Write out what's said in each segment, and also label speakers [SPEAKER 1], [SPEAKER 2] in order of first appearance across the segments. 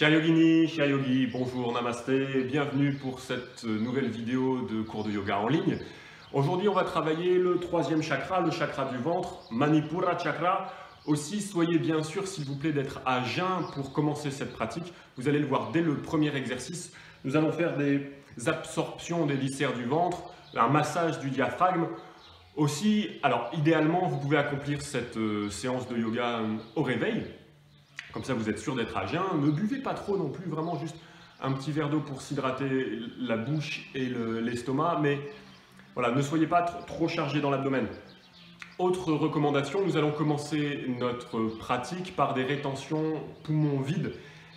[SPEAKER 1] Chers yogini, yogi, bonjour, namasté, bienvenue pour cette nouvelle vidéo de cours de yoga en ligne. Aujourd'hui, on va travailler le troisième chakra, le chakra du ventre, Manipura Chakra. Aussi, soyez bien sûr, s'il vous plaît, d'être à jeun pour commencer cette pratique. Vous allez le voir dès le premier exercice. Nous allons faire des absorptions des viscères du ventre, un massage du diaphragme. Aussi, alors idéalement, vous pouvez accomplir cette euh, séance de yoga euh, au réveil, comme ça, vous êtes sûr d'être à jeun. Ne buvez pas trop non plus, vraiment juste un petit verre d'eau pour s'hydrater la bouche et l'estomac. mais voilà, ne soyez pas trop chargé dans l'abdomen. Autre recommandation, nous allons commencer notre pratique par des rétentions poumons vides.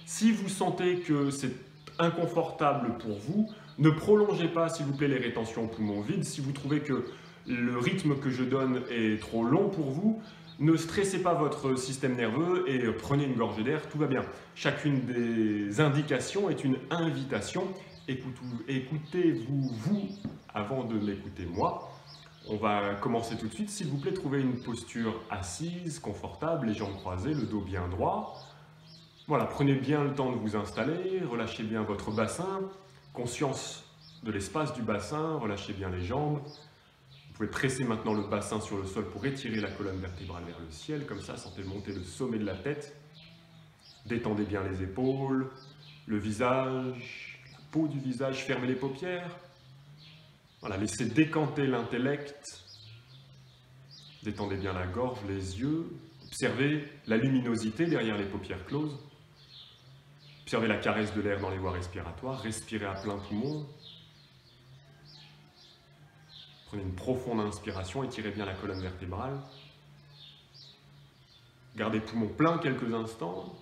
[SPEAKER 1] Si vous sentez que c'est inconfortable pour vous, ne prolongez pas, s'il vous plaît, les rétentions poumons vides. Si vous trouvez que le rythme que je donne est trop long pour vous, ne stressez pas votre système nerveux et prenez une gorgée d'air, tout va bien. Chacune des indications est une invitation. Écoutez-vous, vous, avant de m'écouter moi. On va commencer tout de suite. S'il vous plaît, trouvez une posture assise, confortable, les jambes croisées, le dos bien droit. Voilà, prenez bien le temps de vous installer, relâchez bien votre bassin, conscience de l'espace du bassin, relâchez bien les jambes, vous pouvez presser maintenant le bassin sur le sol pour étirer la colonne vertébrale vers le ciel, comme ça, sentez monter le sommet de la tête. Détendez bien les épaules, le visage, la peau du visage, fermez les paupières. Voilà, laissez décanter l'intellect. Détendez bien la gorge, les yeux. Observez la luminosité derrière les paupières closes. Observez la caresse de l'air dans les voies respiratoires. Respirez à plein poumon. Prenez une profonde inspiration, étirez bien la colonne vertébrale. Gardez le poumon plein quelques instants.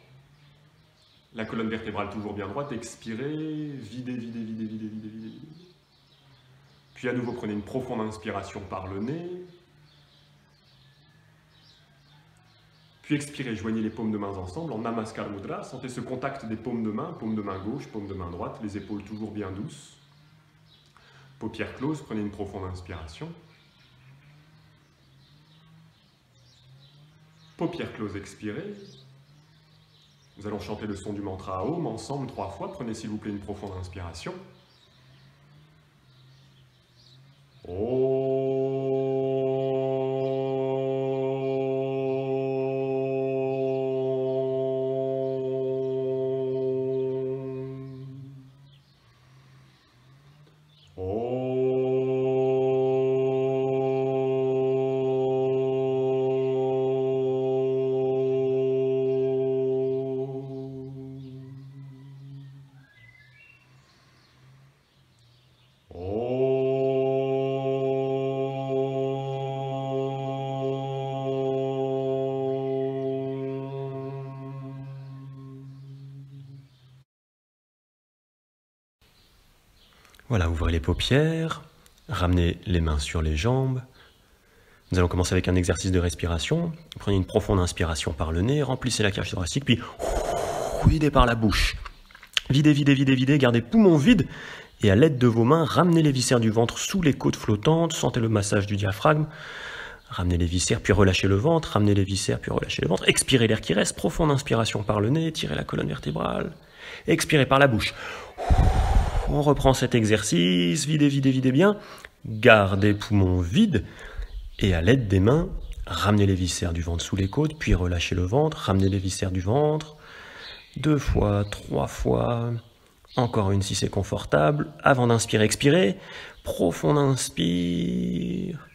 [SPEAKER 1] La colonne vertébrale toujours bien droite. Expirez, videz, videz, videz, videz, videz, videz. Puis à nouveau, prenez une profonde inspiration par le nez. Puis expirez, joignez les paumes de main ensemble en Namaskar Mudra. Sentez ce contact des paumes de main, paume de main gauche, paume de main droite, les épaules toujours bien douces. Paupières closes, prenez une profonde inspiration. Paupières closes, expirez. Nous allons chanter le son du mantra Om ensemble trois fois. Prenez s'il vous plaît une profonde inspiration. Voilà, ouvrez les paupières, ramenez les mains sur les jambes. Nous allons commencer avec un exercice de respiration. Prenez une profonde inspiration par le nez, remplissez la cage thoracique, puis videz par la bouche. Videz, videz, videz, videz, gardez poumons vides. Et à l'aide de vos mains, ramenez les viscères du ventre sous les côtes flottantes, sentez le massage du diaphragme. Ramenez les viscères, puis relâchez le ventre, ramenez les viscères, puis relâchez le ventre. Expirez l'air qui reste, profonde inspiration par le nez, tirez la colonne vertébrale. Expirez par la bouche. On reprend cet exercice, videz, videz, videz bien. Gardez poumons vides et à l'aide des mains, ramenez les viscères du ventre sous les côtes, puis relâchez le ventre, ramenez les viscères du ventre. Deux fois, trois fois, encore une si c'est confortable. Avant d'inspirer, expirez. Profond inspire.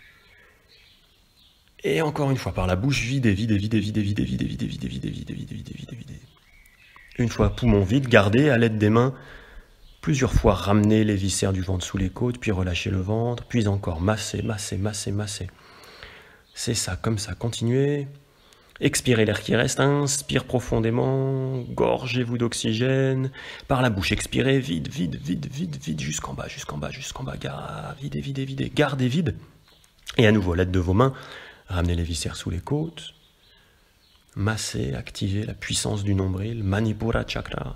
[SPEAKER 1] Et encore une fois par la bouche, videz, videz, videz, videz, videz, videz, videz, videz, videz, videz, videz, videz, videz, videz. Une fois poumon vide, gardez à l'aide des mains Plusieurs fois ramener les viscères du ventre sous les côtes, puis relâcher le ventre, puis encore masser, masser, masser, masser. C'est ça, comme ça, continuez. Expirez l'air qui reste, inspire profondément, gorgez-vous d'oxygène. Par la bouche, expirez, vide, vide, vide, vide, vide, jusqu'en bas, jusqu'en bas, jusqu'en bas. Videz, videz, videz, gardez vide. Et à nouveau, l'aide de vos mains, ramenez les viscères sous les côtes. Massez, activez la puissance du nombril, Manipura Chakra.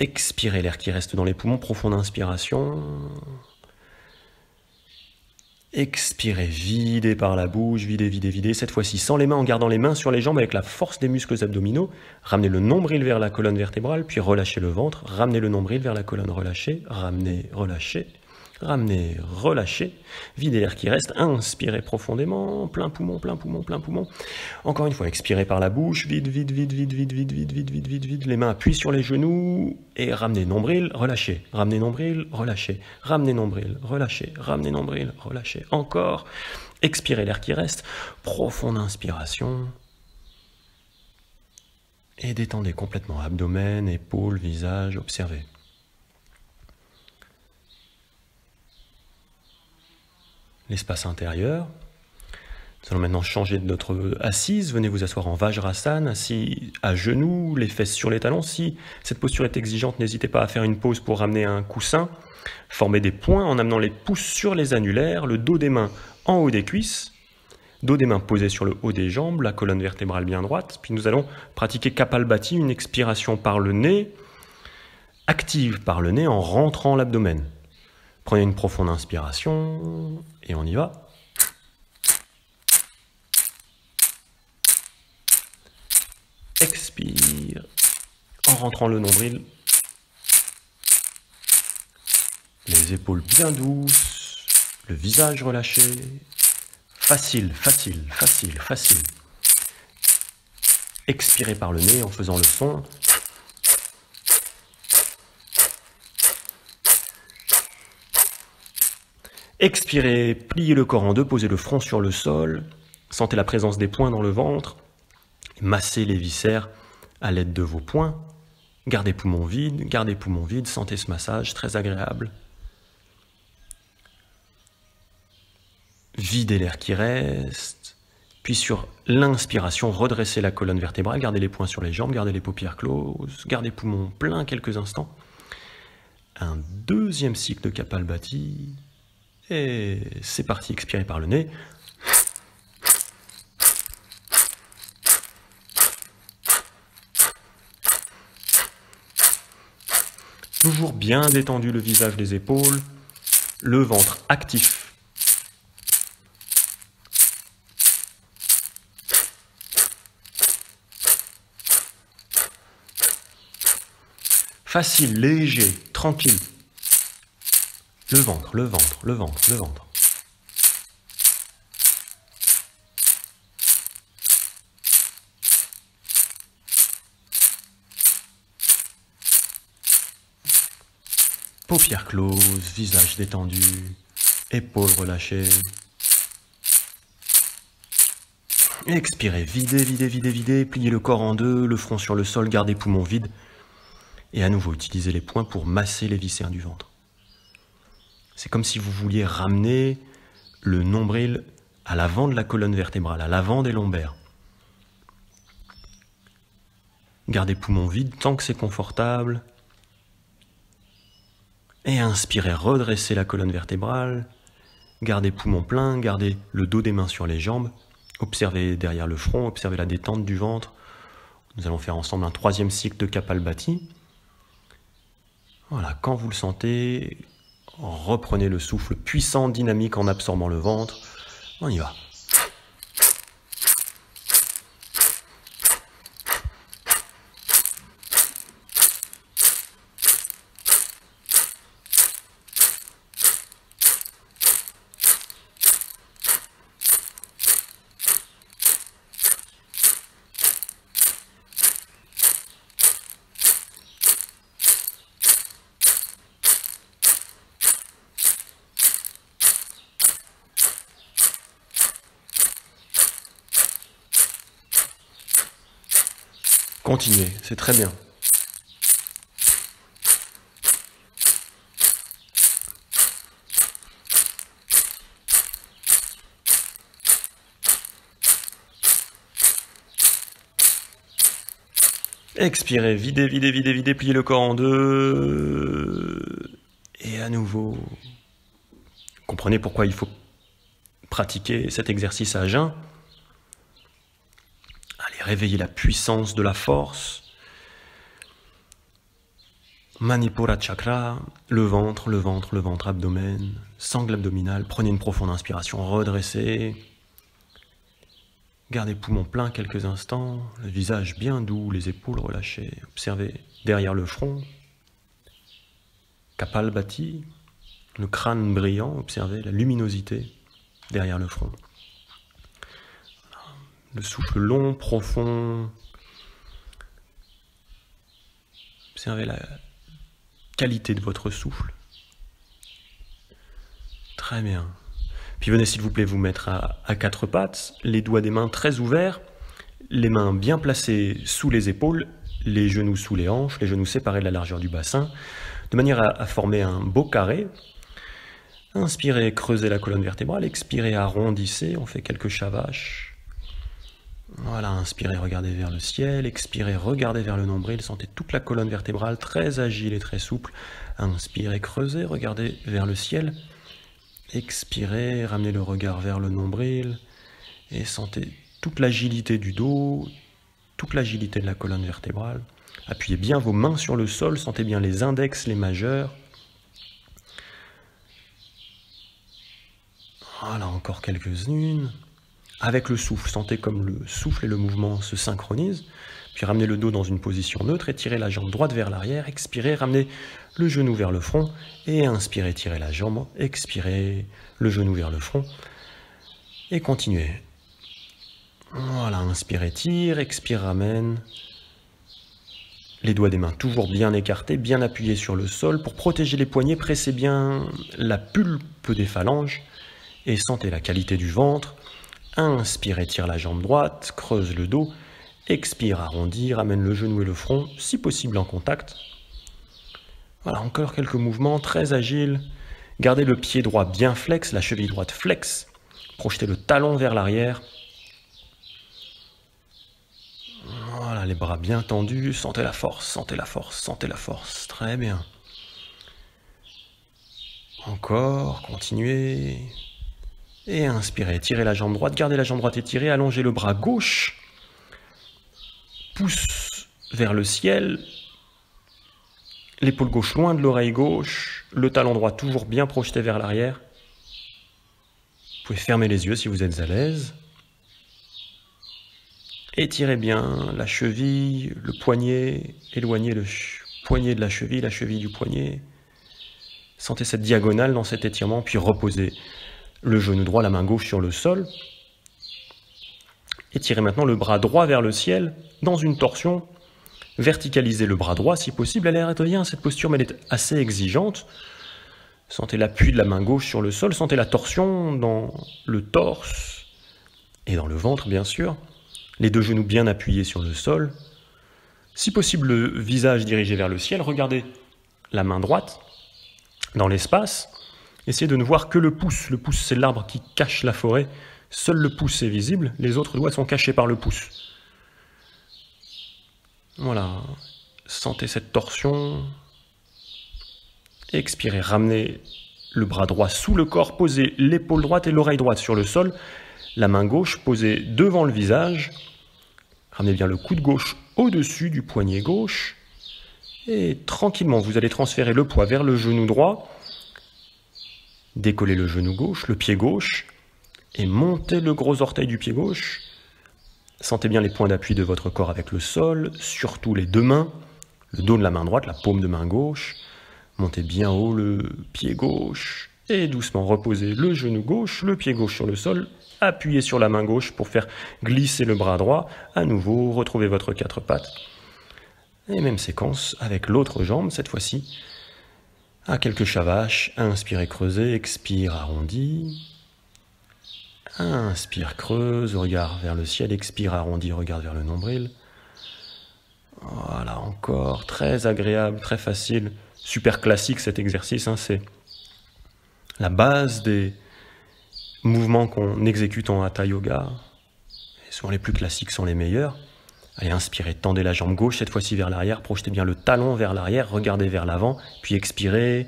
[SPEAKER 1] Expirez l'air qui reste dans les poumons, profonde inspiration.
[SPEAKER 2] Expirez, videz par la bouche, videz, videz, videz. Cette fois-ci sans les mains, en gardant les mains sur les jambes avec la force des muscles abdominaux. Ramenez le nombril vers la colonne vertébrale, puis relâchez le ventre. Ramenez le nombril vers la colonne relâchée. Ramenez, relâchez. Ramenez, relâchez. Videz l'air qui reste. Inspirez profondément. Plein poumon, plein poumon, plein poumon. Encore une fois, expirez par la bouche. Vide, vide, vide, vide, vide, vide, vide, vide, vide, vide, vide. Les mains appuient sur les genoux. Et ramenez nombril, relâchez. Ramenez nombril, relâchez. Ramenez nombril, relâchez. Ramenez nombril, relâchez. Encore. Expirez l'air qui reste. Profonde inspiration. Et détendez complètement abdomen, épaules, visage. Observez. L'espace intérieur. Nous allons maintenant changer de notre assise. Venez vous asseoir en Vajrasana, assis à genoux, les fesses sur les talons. Si cette posture est exigeante, n'hésitez pas à faire une pause pour ramener un coussin. Formez des points en amenant les pouces sur les annulaires, le dos des mains en haut des cuisses, dos des mains posés sur le haut des jambes, la colonne vertébrale bien droite. Puis nous allons pratiquer Kapalbhati, une expiration par le nez, active par le nez en rentrant l'abdomen. Prenez une profonde inspiration et on y va. Expire en rentrant le nombril. Les épaules bien douces, le visage relâché. Facile, facile, facile, facile. Expirez par le nez en faisant le son. Expirez, pliez le corps en deux, posez le front sur le sol, sentez la présence des poings dans le ventre, massez les viscères à l'aide de vos poings, gardez poumons vides, gardez poumons vides, sentez ce massage très agréable. Videz l'air qui reste, puis sur l'inspiration, redressez la colonne vertébrale, gardez les poings sur les jambes, gardez les paupières closes, gardez poumons pleins quelques instants. Un deuxième cycle de Kapalbhati. Et c'est parti, expirez par le nez. Toujours bien détendu le visage, les épaules, le ventre actif. Facile, léger, tranquille. Le ventre, le ventre, le ventre, le ventre. Paupières closes, visage détendu, épaules relâchées. Expirez, videz, videz, videz, videz, pliez le corps en deux, le front sur le sol, gardez poumons vides. Et à nouveau, utilisez les poings pour masser les viscères du ventre. C'est comme si vous vouliez ramener le nombril à l'avant de la colonne vertébrale, à l'avant des lombaires. Gardez poumons vides tant que c'est confortable. Et inspirez, redressez la colonne vertébrale. Gardez poumons pleins, gardez le dos des mains sur les jambes. Observez derrière le front, observez la détente du ventre. Nous allons faire ensemble un troisième cycle de Kapalbhati. Voilà, quand vous le sentez, Reprenez le souffle puissant, dynamique en absorbant le ventre. On y va. Continuez, c'est très bien. Expirez, videz, videz, videz, videz, pliez le corps en deux. Et à nouveau. Comprenez pourquoi il faut pratiquer cet exercice à jeun réveiller la puissance de la force. Manipura Chakra, le ventre, le ventre, le ventre, abdomen, sangle abdominale. Prenez une profonde inspiration, redressez. Gardez poumon plein quelques instants, le visage bien doux, les épaules relâchées. Observez derrière le front, Kapalbhati, le crâne brillant, observez la luminosité derrière le front. Le souffle long, profond. Observez la qualité de votre souffle. Très bien. Puis venez s'il vous plaît vous mettre à, quatre pattes, les doigts des mains très ouverts, les mains bien placées sous les épaules, les genoux sous les hanches, les genoux séparés de la largeur du bassin de manière à, former un beau carré. Inspirez, creusez la colonne vertébrale, expirez, arrondissez, on fait quelques chavaches. Voilà, inspirez, regardez vers le ciel, expirez, regardez vers le nombril, sentez toute la colonne vertébrale très agile et très souple. Inspirez, creusez, regardez vers le ciel. Expirez, ramenez le regard vers le nombril et sentez toute l'agilité du dos, toute l'agilité de la colonne vertébrale. Appuyez bien vos mains sur le sol, sentez bien les index, les majeurs. Voilà, encore quelques-unes. Avec le souffle, sentez comme le souffle et le mouvement se synchronisent. Puis ramenez le dos dans une position neutre, étirez la jambe droite vers l'arrière, expirez, ramenez le genou vers le front, et inspirez, tirez la jambe, expirez, le genou vers le front, et continuez. Voilà, inspirez, tire, expire, ramène, les doigts des mains toujours bien écartés, bien appuyés sur le sol. Pour protéger les poignets, pressez bien la pulpe des phalanges et sentez la qualité du ventre. Inspire, étire la jambe droite, creuse le dos. Expire, arrondis, ramène le genou et le front, si possible en contact. Voilà, encore quelques mouvements très agiles. Gardez le pied droit bien flex, la cheville droite flex. Projetez le talon vers l'arrière. les bras bien tendus, sentez la force, sentez la force, sentez la force. Très bien. Encore, continuez. Et inspirez, tirez la jambe droite, gardez la jambe droite étirée, allongez le bras gauche. Pousse vers le ciel. L'épaule gauche loin de l'oreille gauche. Le talon droit toujours bien projeté vers l'arrière. Vous pouvez fermer les yeux si vous êtes à l'aise. Étirez bien la cheville, le poignet, éloignez le poignet de la cheville, la cheville du poignet. Sentez cette diagonale dans cet étirement, puis reposez le genou droit, la main gauche sur le sol. Étirez maintenant le bras droit vers le ciel, dans une torsion. Verticalisez le bras droit si possible. Elle est bien cette posture, mais elle est assez exigeante. Sentez l'appui de la main gauche sur le sol, sentez la torsion dans le torse et dans le ventre, bien sûr les deux genoux bien appuyés sur le sol. Si possible, le visage dirigé vers le ciel. Regardez la main droite dans l'espace. Essayez de ne voir que le pouce. Le pouce, c'est l'arbre qui cache la forêt. Seul le pouce est visible. Les autres doigts sont cachés par le pouce. Voilà. Sentez cette torsion. Expirez. Ramenez le bras droit sous le corps. Posez l'épaule droite et l'oreille droite sur le sol. La main gauche posée devant le visage. Ramenez bien le coude gauche au-dessus du poignet gauche. Et tranquillement, vous allez transférer le poids vers le genou droit. Décollez le genou gauche, le pied gauche. Et montez le gros orteil du pied gauche. Sentez bien les points d'appui de votre corps avec le sol, surtout les deux mains, le dos de la main droite, la paume de main gauche. Montez bien haut le pied gauche et doucement reposez le genou gauche, le pied gauche sur le sol, appuyez sur la main gauche pour faire glisser le bras droit. À nouveau, retrouvez votre quatre pattes. Et même séquence avec l'autre jambe cette fois-ci. À quelques chavaches, inspirez, creusez, expire, arrondi. Inspire, creuse, regard vers le ciel, expire, arrondi, regarde vers le nombril. Voilà, encore, très agréable, très facile, super classique cet exercice, hein, c'est la base des mouvements qu'on exécute en Hatha Yoga. Et souvent les plus classiques sont les meilleurs. Allez, inspirez, tendez la jambe gauche, cette fois-ci vers l'arrière, projetez bien le talon vers l'arrière, regardez vers l'avant, puis expirez,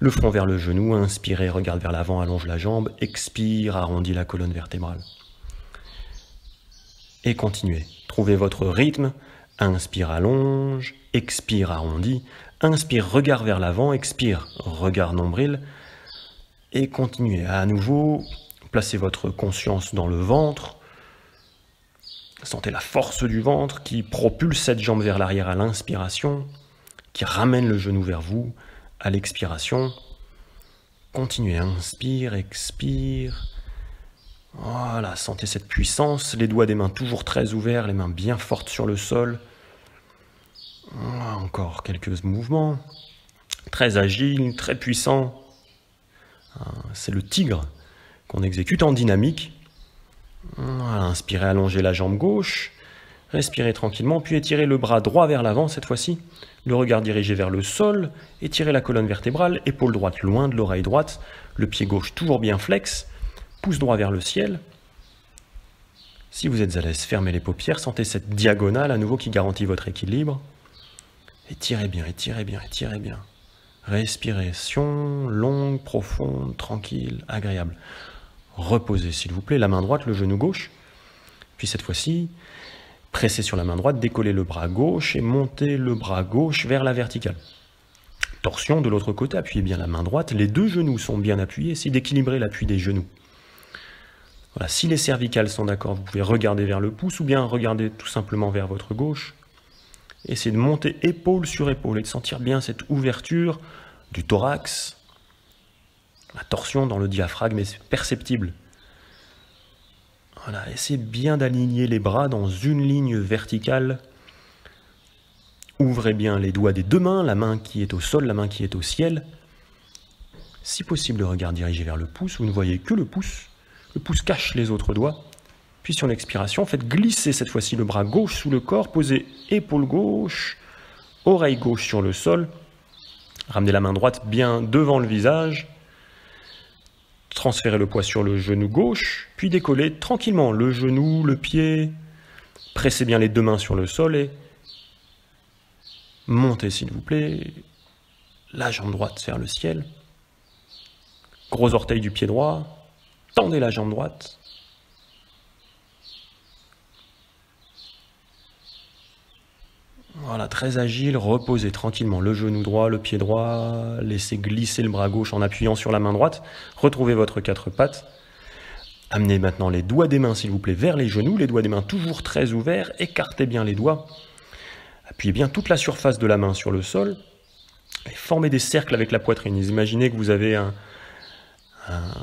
[SPEAKER 2] le front vers le genou, inspirez, regarde vers l'avant, allonge la jambe, expire, arrondis la colonne vertébrale. Et continuez, trouvez votre rythme, inspire, allonge, expire, arrondis, Inspire, regard vers l'avant, expire, regard nombril. Et continuez à nouveau, placez votre conscience dans le ventre. Sentez la force du ventre qui propulse cette jambe vers l'arrière à l'inspiration, qui ramène le genou vers vous à l'expiration. Continuez, inspire, expire. Voilà, sentez cette puissance, les doigts des mains toujours très ouverts, les mains bien fortes sur le sol. Encore quelques mouvements. Très agile, très puissant. Ah, c'est le tigre qu'on exécute en dynamique. Inspirez, allongez la jambe gauche. Respirez tranquillement, puis étirez le bras droit vers l'avant cette fois-ci. Le regard dirigé vers le sol. Étirez la colonne vertébrale, épaule droite loin de l'oreille droite. Le pied gauche toujours bien flex. Pouce droit vers le ciel. Si vous êtes à l'aise, fermez les paupières. Sentez cette diagonale à nouveau qui garantit votre équilibre. Étirez bien, étirez bien, étirez bien. Respiration longue, profonde, tranquille, agréable. Reposez s'il vous plaît, la main droite, le genou gauche. Puis cette fois-ci, pressez sur la main droite, décollez le bras gauche et montez le bras gauche vers la verticale. Torsion de l'autre côté, appuyez bien la main droite. Les deux genoux sont bien appuyés, c'est d'équilibrer l'appui des genoux. Voilà, si les cervicales sont d'accord, vous pouvez regarder vers le pouce ou bien regarder tout simplement vers votre gauche. Essayez de monter épaule sur épaule et de sentir bien cette ouverture du thorax. La torsion dans le diaphragme est perceptible. Voilà, essayez bien d'aligner les bras dans une ligne verticale. Ouvrez bien les doigts des deux mains, la main qui est au sol, la main qui est au ciel. Si possible, le regard dirigé vers le pouce, vous ne voyez que le pouce. Le pouce cache les autres doigts. Puis sur l'expiration, faites glisser cette fois-ci le bras gauche sous le corps, posez épaule gauche, oreille gauche sur le sol. Ramenez la main droite bien devant le visage. Transférez le poids sur le genou gauche, puis décollez tranquillement le genou, le pied. Pressez bien les deux mains sur le sol et montez s'il vous plaît la jambe droite vers le ciel. Gros orteil du pied droit. Tendez la jambe droite. Voilà, très agile, reposez tranquillement le genou droit, le pied droit, laissez glisser le bras gauche en appuyant sur la main droite, retrouvez votre quatre pattes. Amenez maintenant les doigts des mains, s'il vous plaît, vers les genoux, les doigts des mains toujours très ouverts, écartez bien les doigts. Appuyez bien toute la surface de la main sur le sol et formez des cercles avec la poitrine. Imaginez que vous avez un,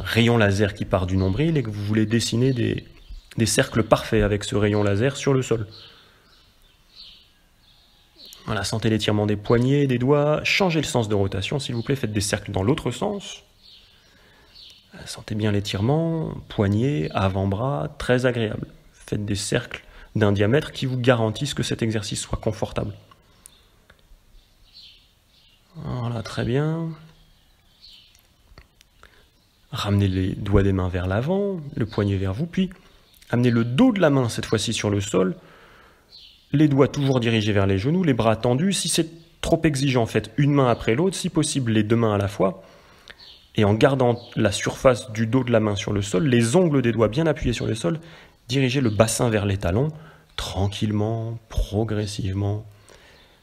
[SPEAKER 2] rayon laser qui part du nombril et que vous voulez dessiner des cercles parfaits avec ce rayon laser sur le sol. Voilà, sentez l'étirement des poignets, des doigts. Changez le sens de rotation, s'il vous plaît. Faites des cercles dans l'autre sens. Sentez bien l'étirement, poignets, avant-bras, très agréable. Faites des cercles d'un diamètre qui vous garantissent que cet exercice soit confortable. Voilà, très bien. Ramenez les doigts des mains vers l'avant, le poignet vers vous, puis amenez le dos de la main cette fois-ci sur le sol, les doigts toujours dirigés vers les genoux, les bras tendus. Si c'est trop exigeant, faites une main après l'autre, si possible les deux mains à la fois. Et en gardant la surface du dos de la main sur le sol, les ongles des doigts bien appuyés sur le sol, dirigez le bassin vers les talons, tranquillement, progressivement,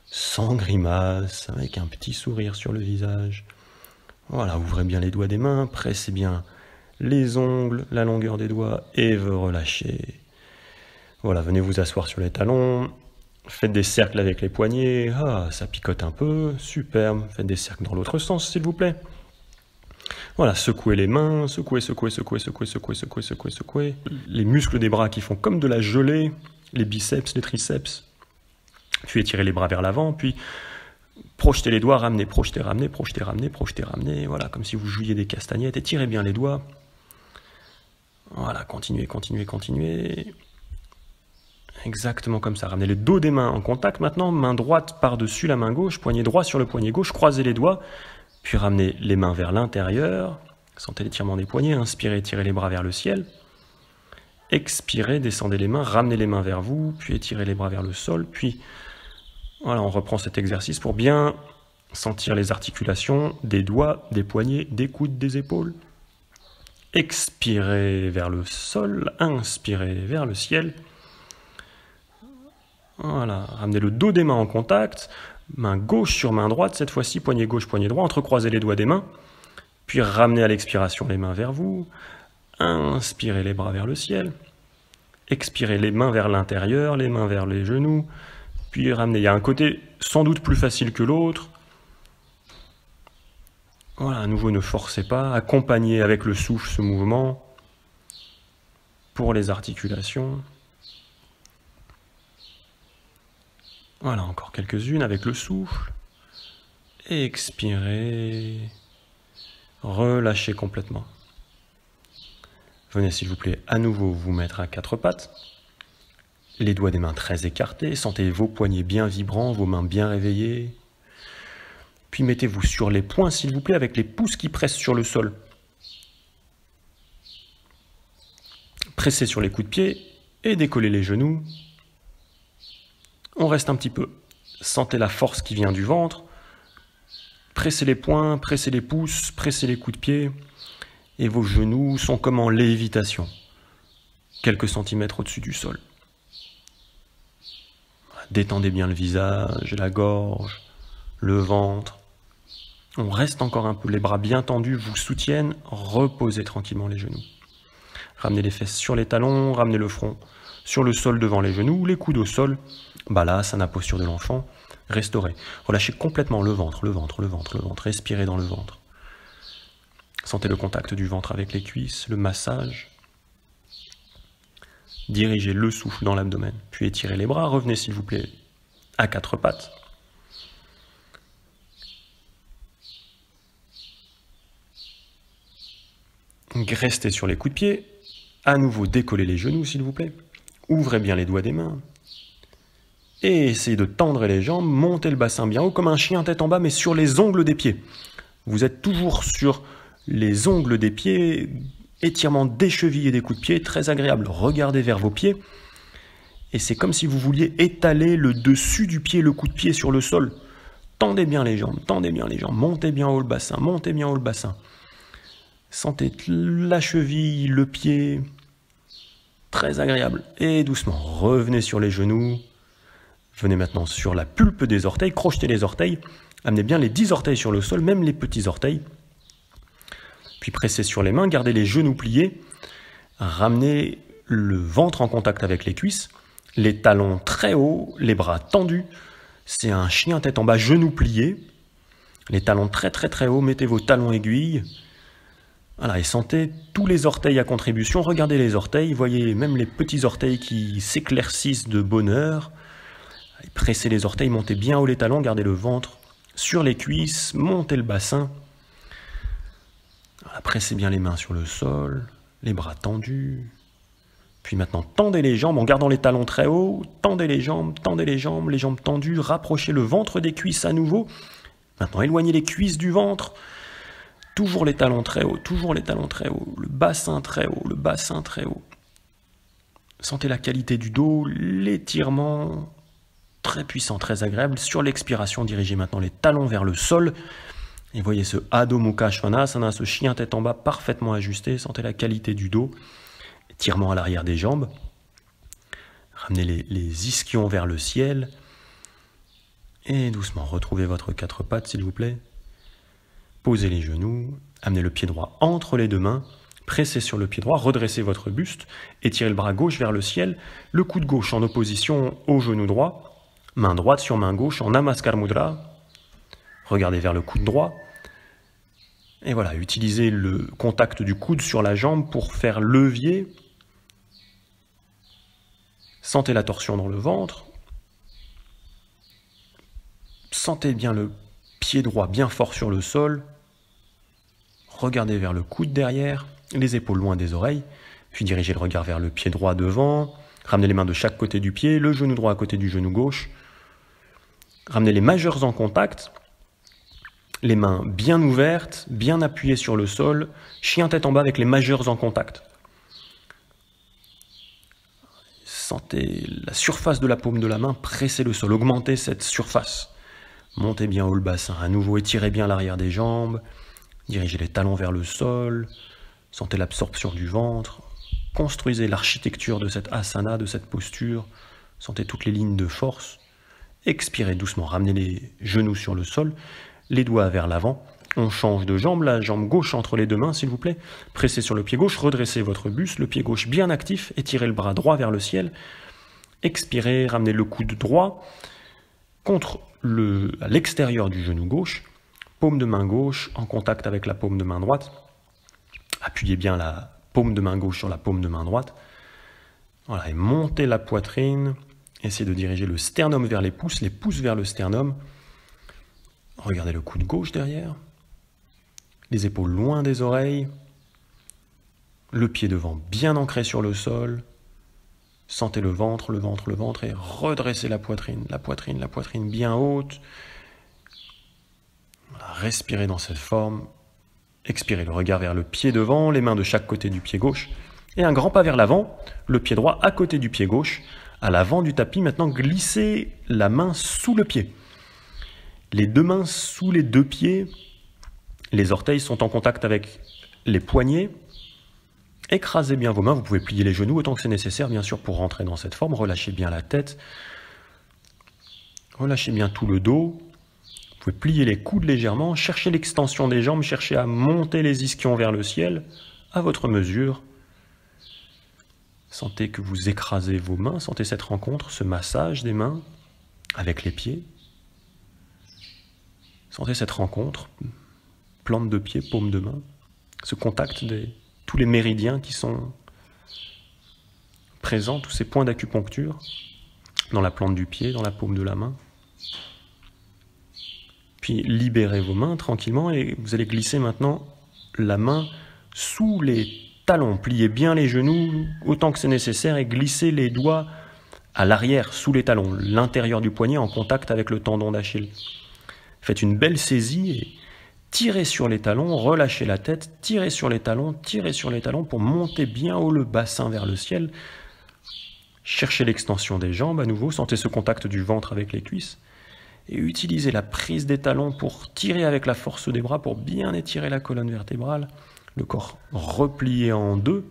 [SPEAKER 2] sans grimace, avec un petit sourire sur le visage. Voilà, ouvrez bien les doigts des mains, pressez bien les ongles, la longueur des doigts, et vous relâchez. Voilà, venez vous asseoir sur les talons, faites des cercles avec les poignets, ah, ça picote un peu, superbe, faites des cercles dans l'autre sens s'il vous plaît. Voilà, secouez les mains, secouez, secouez, secouez, secouez, secouez, secouez, secouez, secouez. Les muscles des bras qui font comme de la gelée, les biceps, les triceps. Puis étirez les bras vers l'avant, puis projetez les doigts, ramenez, projetez, ramenez, projetez, ramenez, projetez, ramenez. Voilà, comme si vous jouiez des castagnettes. Étirez bien les doigts. Voilà, continuez, continuez, continuez. Exactement comme ça. Ramenez le dos des mains en contact maintenant, main droite par-dessus la main gauche, poignet droit sur le poignet gauche, croisez les doigts, puis ramenez les mains vers l'intérieur. Sentez l'étirement des poignets, inspirez, tirez les bras vers le ciel. Expirez, descendez les mains, ramenez les mains vers vous, puis étirez les bras vers le sol, puis voilà, on reprend cet exercice pour bien sentir les articulations des doigts, des poignets, des coudes, des épaules. Expirez vers le sol, inspirez vers le ciel. Voilà, ramenez le dos des mains en contact, Main gauche sur main droite, cette fois-ci, poignet gauche, poignet droit, entrecroisez les doigts des mains, puis ramenez à l'expiration les mains vers vous, inspirez les bras vers le ciel, expirez les mains vers l'intérieur, les mains vers les genoux, puis ramenez. Il y a un côté sans doute plus facile que l'autre. Voilà, à nouveau, ne forcez pas, accompagnez avec le souffle ce mouvement pour les articulations. Voilà, encore quelques-unes avec le souffle. Expirez. Relâchez complètement. Venez s'il vous plaît à nouveau vous mettre à quatre pattes. Les doigts des mains très écartés. Sentez vos poignets bien vibrants, vos mains bien réveillées. Puis mettez-vous sur les poings s'il vous plaît avec les pouces qui pressent sur le sol. Pressez sur les coups de pied et décollez les genoux on reste un petit peu. Sentez la force qui vient du ventre. Pressez les poings, pressez les pouces, pressez les coups de pied. Et vos genoux sont comme en lévitation, quelques centimètres au-dessus du sol. Détendez bien le visage, la gorge, le ventre. On reste encore un peu, les bras bien tendus vous soutiennent, reposez tranquillement les genoux. Ramenez les fesses sur les talons, ramenez le front sur le sol devant les genoux, les coudes au sol, Balasana, posture de l'enfant, restaurez. Relâchez complètement le ventre, le ventre, le ventre, le ventre. Respirez dans le ventre. Sentez le contact du ventre avec les cuisses, le massage. Dirigez le souffle dans l'abdomen, puis étirez les bras. Revenez s'il vous plaît à quatre pattes. Restez sur les coups de pied. À nouveau, décollez les genoux s'il vous plaît. Ouvrez bien les doigts des mains et essayez de tendre les jambes, monter le bassin bien haut comme un chien tête en bas mais sur les ongles des pieds. Vous êtes toujours sur les ongles des pieds, étirement des chevilles et des coups de pied, très agréable. Regardez vers vos pieds et c'est comme si vous vouliez étaler le dessus du pied, le coup de pied sur le sol. Tendez bien les jambes, tendez bien les jambes, montez bien haut le bassin, montez bien haut le bassin. Sentez la cheville, le pied, très agréable. Et doucement, revenez sur les genoux, Venez maintenant sur la pulpe des orteils, crochetez les orteils, amenez bien les 10 orteils sur le sol, même les petits orteils. Puis pressez sur les mains, gardez les genoux pliés, ramenez le ventre en contact avec les cuisses, les talons très hauts, les bras tendus. C'est un chien tête en bas, genoux pliés. Les talons très très très hauts, mettez vos talons aiguilles. Voilà, et sentez tous les orteils à contribution. Regardez les orteils, voyez même les petits orteils qui s'éclaircissent de bonheur. Pressez les orteils, montez bien haut les talons, gardez le ventre sur les cuisses, montez le bassin. Pressez bien les mains sur le sol, les bras tendus. Puis maintenant, tendez les jambes en gardant les talons très hauts. Tendez les jambes, tendez les jambes, les jambes tendues. Rapprochez le ventre des cuisses à nouveau. Maintenant, éloignez les cuisses du ventre. Toujours les talons très hauts, toujours les talons très hauts. Le bassin très haut, le bassin très haut. Sentez la qualité du dos, l'étirement, très puissant, très agréable. Sur l'expiration, dirigez maintenant les talons vers le sol. Et voyez ce Adho Mukha Svanasana, ce chien tête en bas parfaitement ajusté. Sentez la qualité du dos. Étirement à l'arrière des jambes. Ramenez les, ischions vers le ciel. Et doucement, retrouvez votre quatre pattes, s'il vous plaît. Posez les genoux. Amenez le pied droit entre les deux mains. Pressez sur le pied droit, redressez votre buste, étirez le bras gauche vers le ciel, le coude gauche en opposition au genou droit, Main droite sur main gauche en Namaskar Mudra. Regardez vers le coude droit. Et voilà, utilisez le contact du coude sur la jambe pour faire levier. Sentez la torsion dans le ventre. Sentez bien le pied droit bien fort sur le sol. Regardez vers le coude derrière, les épaules loin des oreilles, puis dirigez le regard vers le pied droit devant. Ramenez les mains de chaque côté du pied, le genou droit à côté du genou gauche. Ramenez les majeurs en contact, les mains bien ouvertes, bien appuyées sur le sol, chien tête en bas avec les majeurs en contact. Sentez la surface de la paume de la main presser le sol, augmentez cette surface. Montez bien haut le bassin, à nouveau étirez bien l'arrière des jambes, dirigez les talons vers le sol, sentez l'absorption du ventre, construisez l'architecture de cette asana, de cette posture, sentez toutes les lignes de force Expirez doucement, ramenez les genoux sur le sol, les doigts vers l'avant. On change de jambe, la jambe gauche entre les deux mains, s'il vous plaît. Pressez sur le pied gauche, redressez votre buste, le pied gauche bien actif, étirez le bras droit vers le ciel. Expirez, ramenez le coude droit contre à l'extérieur du genou gauche, paume de main gauche en contact avec la paume de main droite. Appuyez bien la paume de main gauche sur la paume de main droite. Voilà, et montez la poitrine. Essayez de diriger le sternum vers les pouces, les pouces vers le sternum. Regardez le coude gauche derrière. Les épaules loin des oreilles. Le pied devant bien ancré sur le sol. Sentez le ventre, le ventre, le ventre et redressez la poitrine, la poitrine, la poitrine bien haute. Respirez dans cette forme. Expirez le regard vers le pied devant, les mains de chaque côté du pied gauche. Et un grand pas vers l'avant, le pied droit à côté du pied gauche, à l'avant du tapis. Maintenant, glissez la main sous le pied. Les deux mains sous les deux pieds. Les orteils sont en contact avec les poignets. Écrasez bien vos mains. Vous pouvez plier les genoux autant que c'est nécessaire, bien sûr, pour rentrer dans cette forme. Relâchez bien la tête. Relâchez bien tout le dos. Vous pouvez plier les coudes légèrement, chercher l'extension des jambes, chercher à monter les ischions vers le ciel, à votre mesure. Sentez que vous écrasez vos mains, sentez cette rencontre, ce massage des mains avec les pieds. Sentez cette rencontre, plante de pied, paume de main, ce contact de tous les méridiens qui sont présents, tous ces points d'acupuncture dans la plante du pied, dans la paume de la main. Puis libérez vos mains tranquillement et vous allez glisser maintenant la main sous les talons. Pliez bien les genoux autant que c'est nécessaire et glissez les doigts à l'arrière, sous les talons, l'intérieur du poignet en contact avec le tendon d'Achille. Faites une belle saisie et tirez sur les talons, relâchez la tête, tirez sur les talons, tirez sur les talons pour monter bien haut le bassin vers le ciel. Cherchez l'extension des jambes à nouveau, sentez ce contact du ventre avec les cuisses et utilisez la prise des talons pour tirer avec la force des bras pour bien étirer la colonne vertébrale, le corps replié en deux.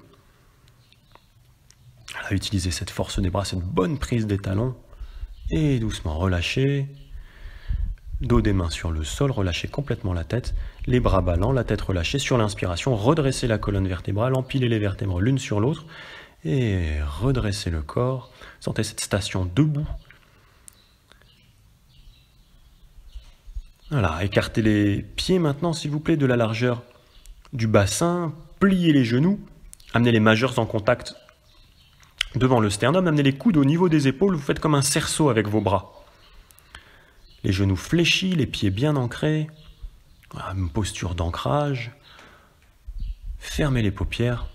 [SPEAKER 2] utilisez cette force des bras, cette bonne prise des talons et doucement relâchez. Dos des mains sur le sol, relâchez complètement la tête, les bras ballants, la tête relâchée sur l'inspiration, redressez la colonne vertébrale, empilez les vertèbres l'une sur l'autre et redressez le corps. Sentez cette station debout Voilà, écartez les pieds maintenant, s'il vous plaît, de la largeur du bassin, pliez les genoux, amenez les majeurs en contact devant le sternum, amenez les coudes au niveau des épaules, vous faites comme un cerceau avec vos bras. Les genoux fléchis, les pieds bien ancrés, une posture d'ancrage. Fermez les paupières,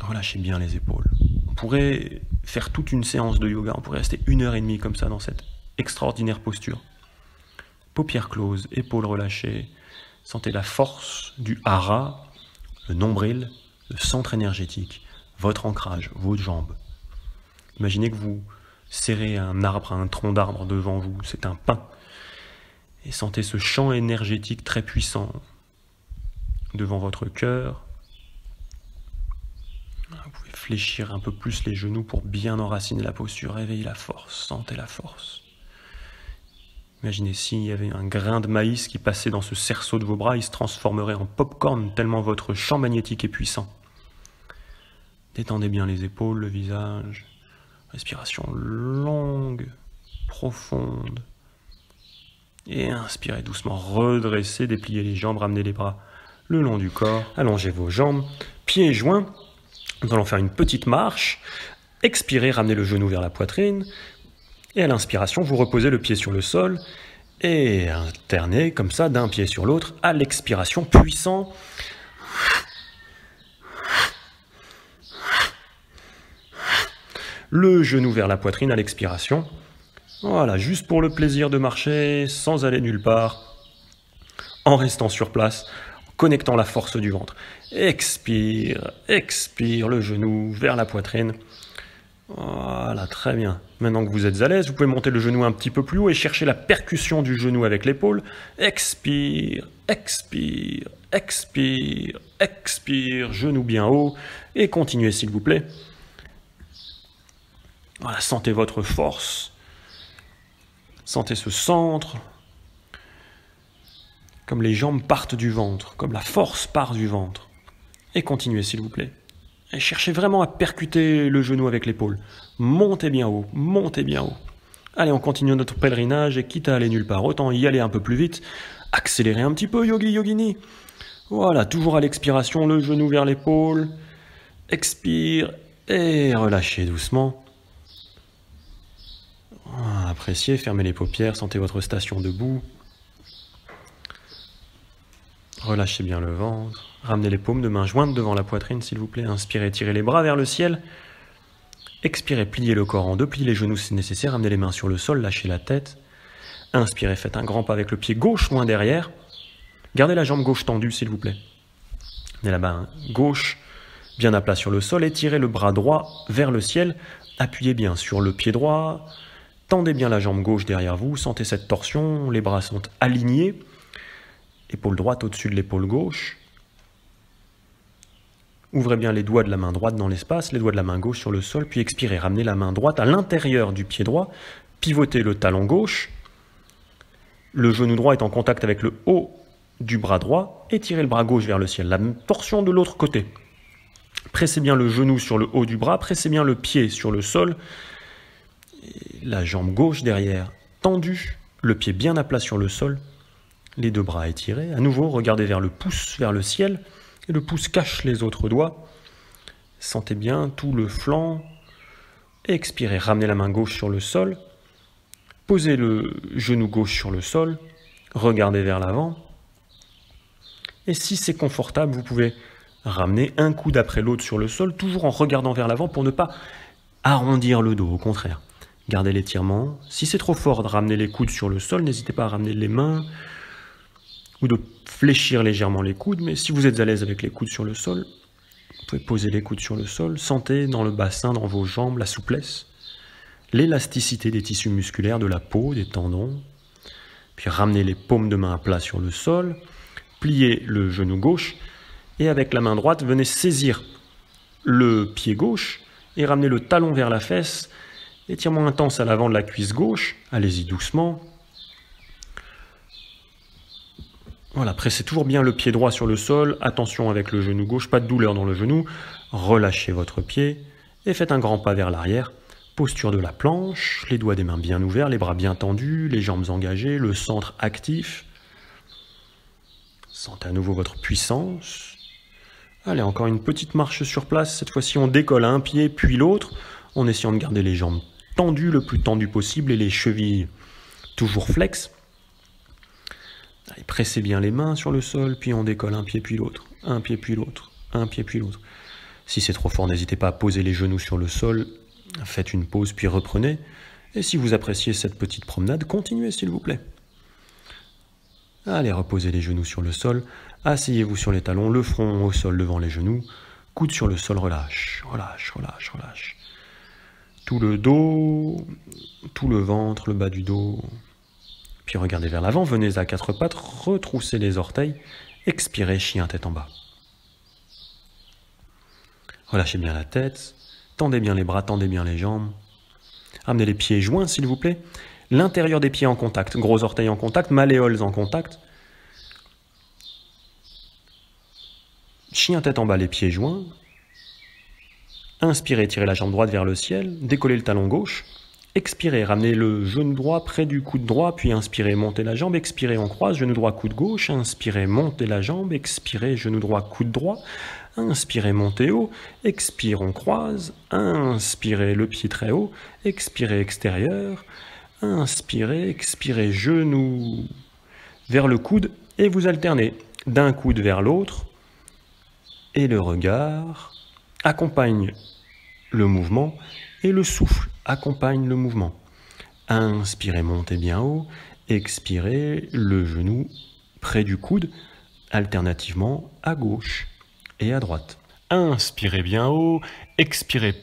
[SPEAKER 2] relâchez bien les épaules. On pourrait faire toute une séance de yoga, on pourrait rester une heure et demie comme ça dans cette extraordinaire posture paupières closes, épaules relâchées. Sentez la force du hara, le nombril, le centre énergétique, votre ancrage, vos jambes. Imaginez que vous serrez un arbre, un tronc d'arbre devant vous, c'est un pin. Et sentez ce champ énergétique très puissant devant votre cœur. Vous pouvez fléchir un peu plus les genoux pour bien enraciner la posture, réveiller la force, sentez la force. Imaginez s'il y avait un grain de maïs qui passait dans ce cerceau de vos bras, il se transformerait en pop-corn tellement votre champ magnétique est puissant. Détendez bien les épaules, le visage. Respiration longue, profonde. Et inspirez doucement, redressez, dépliez les jambes, ramenez les bras le long du corps. Allongez vos jambes, pieds joints. Nous allons faire une petite marche. Expirez, ramenez le genou vers la poitrine. Et à l'inspiration, vous reposez le pied sur le sol et alternez comme ça d'un pied sur l'autre. À l'expiration, puissant. Le genou vers la poitrine à l'expiration. Voilà, juste pour le plaisir de marcher sans aller nulle part, en restant sur place, en connectant la force du ventre. Expire, expire le genou vers la poitrine. Voilà, très bien. Maintenant que vous êtes à l'aise, vous pouvez monter le genou un petit peu plus haut et chercher la percussion du genou avec l'épaule. Expire, expire, expire, expire, genou bien haut. Et continuez s'il vous plaît. Voilà, sentez votre force. Sentez ce centre, comme les jambes partent du ventre, comme la force part du ventre. Et continuez s'il vous plaît. Cherchez vraiment à percuter le genou avec l'épaule. Montez bien haut, montez bien haut. Allez, on continue notre pèlerinage et quitte à aller nulle part, autant y aller un peu plus vite. Accélérez un petit peu, yogi yogini. Voilà, toujours à l'expiration, le genou vers l'épaule. Expire et relâchez doucement. Appréciez, fermez les paupières, sentez votre station debout. Relâchez bien le ventre. Ramenez les paumes de main jointes devant la poitrine, s'il vous plaît. Inspirez, tirez les bras vers le ciel. Expirez, pliez le corps en deux, pliez les genoux si nécessaire, ramenez les mains sur le sol, lâchez la tête. Inspirez, faites un grand pas avec le pied gauche loin derrière. Gardez la jambe gauche tendue, s'il vous plaît. Tenez la main gauche bien à plat sur le sol, étirez le bras droit vers le ciel. Appuyez bien sur le pied droit. Tendez bien la jambe gauche derrière vous. Sentez cette torsion. Les bras sont alignés. Épaule droite au-dessus de l'épaule gauche. Ouvrez bien les doigts de la main droite dans l'espace, les doigts de la main gauche sur le sol, puis expirez. Ramenez la main droite à l'intérieur du pied droit. Pivotez le talon gauche. Le genou droit est en contact avec le haut du bras droit. Étirez le bras gauche vers le ciel. La torsion de l'autre côté. Pressez bien le genou sur le haut du bras. Pressez bien le pied sur le sol. La jambe gauche derrière tendue. Le pied bien à plat sur le sol. Les deux bras étirés. À nouveau, regardez vers le pouce, vers le ciel et le pouce cache les autres doigts. Sentez bien tout le flanc. Expirez, ramenez la main gauche sur le sol. Posez le genou gauche sur le sol. Regardez vers l'avant. Et si c'est confortable, vous pouvez ramener un coude après l'autre sur le sol, toujours en regardant vers l'avant pour ne pas arrondir le dos, au contraire. Gardez l'étirement. Si c'est trop fort de ramener les coudes sur le sol, n'hésitez pas à ramener les mains ou de fléchir légèrement les coudes, mais si vous êtes à l'aise avec les coudes sur le sol, vous pouvez poser les coudes sur le sol, sentez dans le bassin, dans vos jambes, la souplesse, l'élasticité des tissus musculaires, de la peau, des tendons, puis ramenez les paumes de main à plat sur le sol, pliez le genou gauche, et avec la main droite, venez saisir le pied gauche et ramener le talon vers la fesse, étirement intense à l'avant de la cuisse gauche, allez-y doucement, Voilà, pressez toujours bien le pied droit sur le sol, attention avec le genou gauche, pas de douleur dans le genou, relâchez votre pied et faites un grand pas vers l'arrière. Posture de la planche, les doigts des mains bien ouverts, les bras bien tendus, les jambes engagées, le centre actif. Sentez à nouveau votre puissance. Allez, encore une petite marche sur place. Cette fois-ci, on décolle un pied puis l'autre, en essayant de garder les jambes tendues le plus tendues possible et les chevilles toujours flex pressez bien les mains sur le sol, puis on décolle un pied puis l'autre, un pied puis l'autre, un pied puis l'autre. Si c'est trop fort, n'hésitez pas à poser les genoux sur le sol, faites une pause puis reprenez. Et si vous appréciez cette petite promenade, continuez s'il vous plaît. Allez, reposez les genoux sur le sol, asseyez-vous sur les talons, le front au sol devant les genoux, coude sur le sol, relâche, relâche, relâche, relâche. Tout le dos, tout le ventre, le bas du dos, regardez vers l'avant, venez à quatre pattes, retroussez les orteils, expirez, chien tête en bas. Relâchez bien la tête, tendez bien les bras, tendez bien les jambes. Ramenez les pieds joints, s'il vous plaît. L'intérieur des pieds en contact, gros orteils en contact, malléoles en contact. Chien tête en bas, les pieds joints. Inspirez, tirez la jambe droite vers le ciel, décollez le talon gauche. Expirez, ramenez le genou droit près du coude droit, puis inspirez, montez la jambe, expirez, on croise, genou droit, coude gauche, inspirez, montez la jambe, expirez, genou droit, coude droit, inspirez, montez haut, expire, on croise, inspirez, le pied très haut, expirez, extérieur, inspirez, expirez, genou vers le coude, et vous alternez d'un coude vers l'autre, et le regard accompagne le mouvement et le souffle accompagne le mouvement. Inspirez, montez bien haut. Expirez, le genou près du coude, alternativement à gauche et à droite. Inspirez bien haut. Expirez,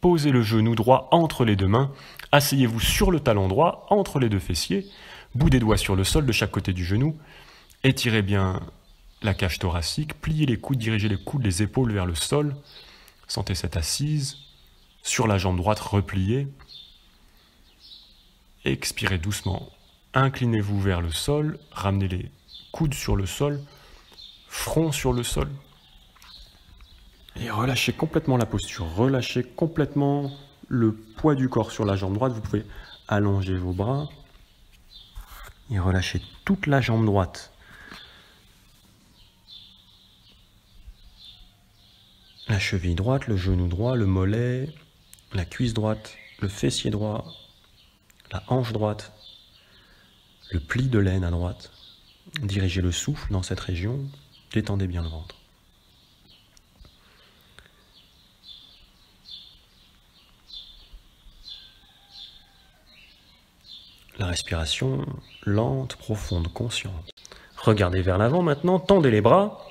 [SPEAKER 2] posez le genou droit entre les deux mains. Asseyez-vous sur le talon droit entre les deux fessiers. Bout des doigts sur le sol de chaque côté du genou. Étirez bien la cage thoracique. Pliez les coudes, dirigez les coudes, les épaules vers le sol. Sentez cette assise sur la jambe droite repliée. expirez doucement. Inclinez-vous vers le sol, ramenez les coudes sur le sol, front sur le sol. Et relâchez complètement la posture, relâchez complètement le poids du corps sur la jambe droite. Vous pouvez allonger vos bras et relâchez toute la jambe droite. La cheville droite, le genou droit, le mollet, la cuisse droite, le fessier droit, la hanche droite, le pli de laine à droite. Dirigez le souffle dans cette région, détendez bien le ventre. La respiration lente, profonde, consciente. Regardez vers l'avant maintenant, tendez les bras,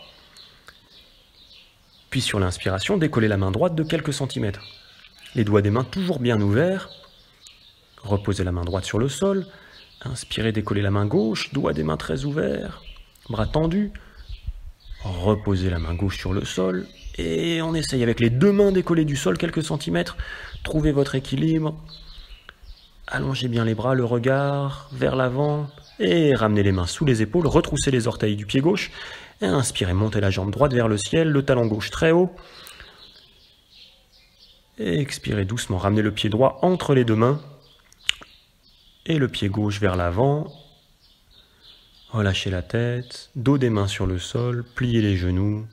[SPEAKER 2] puis sur l'inspiration, décollez la main droite de quelques centimètres. Les doigts des mains toujours bien ouverts. Reposez la main droite sur le sol. Inspirez, décollez la main gauche, doigts des mains très ouverts, bras tendus. Reposez la main gauche sur le sol. Et on essaye avec les deux mains décollées du sol quelques centimètres. Trouvez votre équilibre. Allongez bien les bras, le regard vers l'avant. Et ramenez les mains sous les épaules. Retroussez les orteils du pied gauche inspirez, montez la jambe droite vers le ciel, le talon gauche très haut. Expirez doucement, ramenez le pied droit entre les deux mains et le pied gauche vers l'avant. Relâchez la tête, dos des mains sur le sol, pliez les genoux.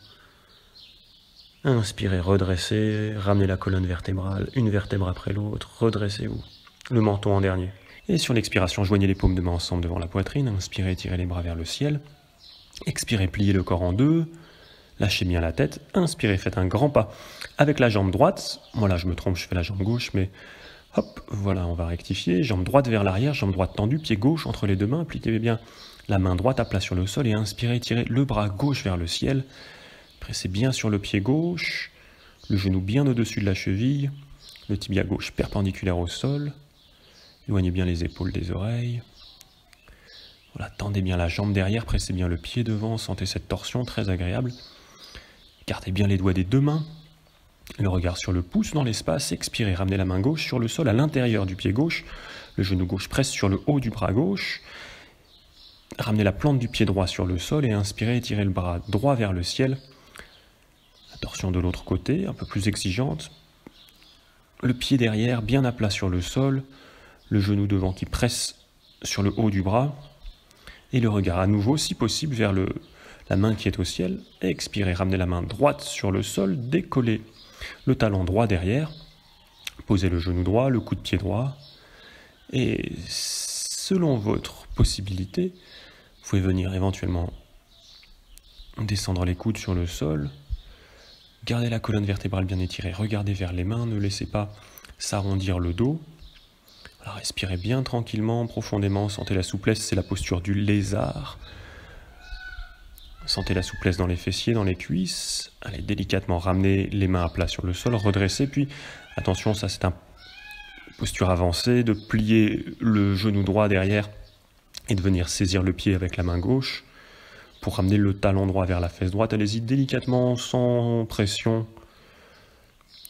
[SPEAKER 2] Inspirez, redressez, ramenez la colonne vertébrale, une vertèbre après l'autre, redressez-vous. Le menton en dernier. Et sur l'expiration, joignez les paumes de main ensemble devant la poitrine, inspirez, tirez les bras vers le ciel. Expirez, pliez le corps en deux. Lâchez bien la tête. Inspirez, faites un grand pas avec la jambe droite. Moi là, je me trompe, je fais la jambe gauche, mais hop, voilà, on va rectifier. Jambe droite vers l'arrière, jambe droite tendue, pied gauche entre les deux mains. Pliez bien la main droite à plat sur le sol et inspirez, tirez le bras gauche vers le ciel. Pressez bien sur le pied gauche, le genou bien au-dessus de la cheville, le tibia gauche perpendiculaire au sol. Éloignez bien les épaules des oreilles. Voilà, tendez bien la jambe derrière, pressez bien le pied devant, sentez cette torsion très agréable. Gardez bien les doigts des deux mains, le regard sur le pouce dans l'espace, expirez, ramenez la main gauche sur le sol à l'intérieur du pied gauche, le genou gauche presse sur le haut du bras gauche, ramenez la plante du pied droit sur le sol et inspirez, tirez le bras droit vers le ciel. La torsion de l'autre côté, un peu plus exigeante. Le pied derrière, bien à plat sur le sol, le genou devant qui presse sur le haut du bras, et le regard à nouveau, si possible, vers le, la main qui est au ciel. Expirez, ramenez la main droite sur le sol, décollez le talon droit derrière, posez le genou droit, le coude de pied droit, et selon votre possibilité, vous pouvez venir éventuellement descendre les coudes sur le sol, gardez la colonne vertébrale bien étirée, regardez vers les mains, ne laissez pas s'arrondir le dos, respirez bien tranquillement, profondément, sentez la souplesse, c'est la posture du lézard. Sentez la souplesse dans les fessiers, dans les cuisses. Allez délicatement ramener les mains à plat sur le sol, redresser, puis attention, ça c'est une posture avancée, de plier le genou droit derrière et de venir saisir le pied avec la main gauche pour ramener le talon droit vers la fesse droite. Allez-y délicatement, sans pression.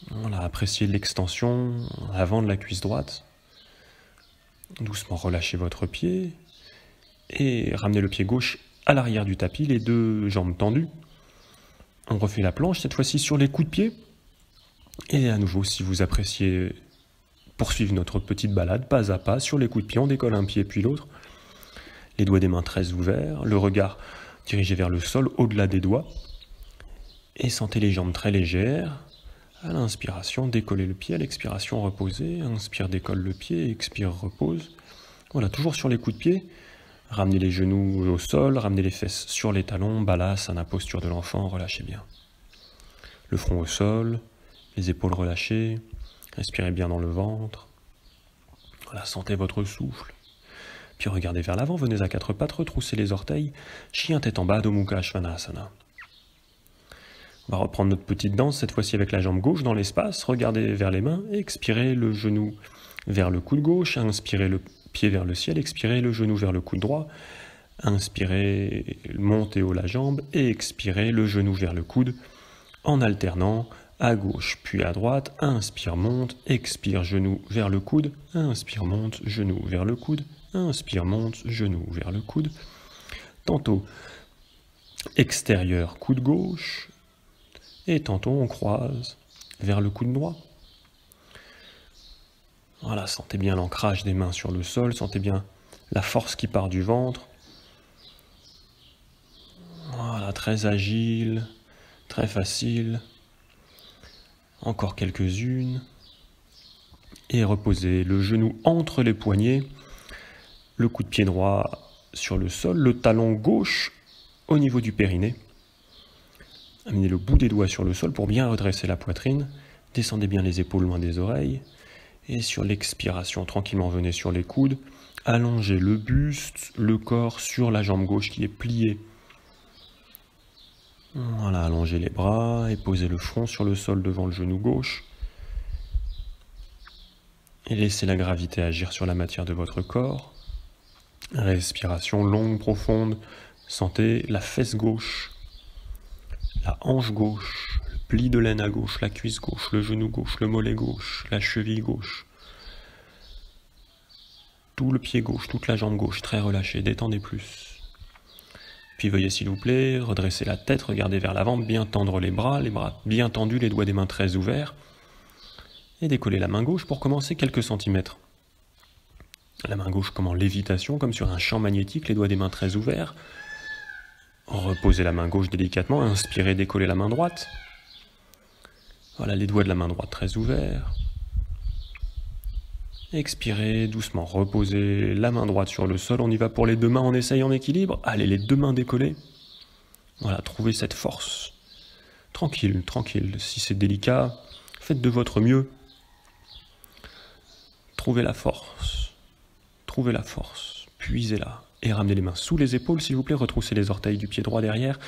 [SPEAKER 2] Voilà, appréciez l'extension avant de la cuisse droite. Doucement relâchez votre pied et ramenez le pied gauche à l'arrière du tapis, les deux jambes tendues. On refait la planche, cette fois-ci sur les coups de pied. Et à nouveau, si vous appréciez poursuivre notre petite balade, pas à pas, sur les coups de pied, on décolle un pied puis l'autre. Les doigts des mains très ouverts, le regard dirigé vers le sol, au-delà des doigts. Et sentez les jambes très légères, à l'inspiration, décoller le pied, à l'expiration, reposer. Inspire, décolle le pied, expire, repose. Voilà, toujours sur les coups de pied. Ramenez les genoux au sol, ramenez les fesses sur les talons, la posture de l'enfant, relâchez bien. Le front au sol, les épaules relâchées, respirez bien dans le ventre. Voilà, sentez votre souffle. Puis regardez vers l'avant, venez à quatre pattes, retroussez les orteils, chien tête en bas, Mukha Svanasana. On va reprendre notre petite danse, cette fois-ci avec la jambe gauche dans l'espace. Regardez vers les mains, expirez le genou vers le coude gauche, inspirez le pied vers le ciel, expirez le genou vers le coude droit, inspirez, montez haut la jambe et expirez le genou vers le coude en alternant à gauche puis à droite, inspire, monte, expire, genou vers le coude, inspire, monte, genou vers le coude, inspire, monte, genou vers le coude. Tantôt extérieur, coude gauche, et tantôt on croise vers le coude droit. Voilà, sentez bien l'ancrage des mains sur le sol, sentez bien la force qui part du ventre. Voilà, très agile, très facile. Encore quelques-unes. Et reposez le genou entre les poignets, le coup de pied droit sur le sol, le talon gauche au niveau du périnée. Amenez le bout des doigts sur le sol pour bien redresser la poitrine. Descendez bien les épaules loin des oreilles. Et sur l'expiration, tranquillement venez sur les coudes. Allongez le buste, le corps sur la jambe gauche qui est pliée. Voilà, allongez les bras et posez le front sur le sol devant le genou gauche. Et laissez la gravité agir sur la matière de votre corps. Respiration longue, profonde. Sentez la fesse gauche, la hanche gauche, pli de laine à gauche, la cuisse gauche, le genou gauche, le mollet gauche, la cheville gauche. Tout le pied gauche, toute la jambe gauche, très relâchée, détendez plus. Puis veuillez s'il vous plaît redresser la tête, regarder vers l'avant, bien tendre les bras, les bras bien tendus, les doigts des mains très ouverts. Et décoller la main gauche pour commencer quelques centimètres. La main gauche comme en lévitation, comme sur un champ magnétique, les doigts des mains très ouverts. Reposez la main gauche délicatement, inspirez, décollez la main droite. Voilà, les doigts de la main droite très ouverts. Expirez doucement, reposez la main droite sur le sol. On y va pour les deux mains, on essaye en équilibre. Allez, les deux mains décollées. Voilà, trouvez cette force. Tranquille, tranquille. Si c'est délicat, faites de votre mieux. Trouvez la force. Trouvez la force, puisez-la et ramenez les mains sous les épaules, s'il vous plaît. Retroussez les orteils du pied droit derrière.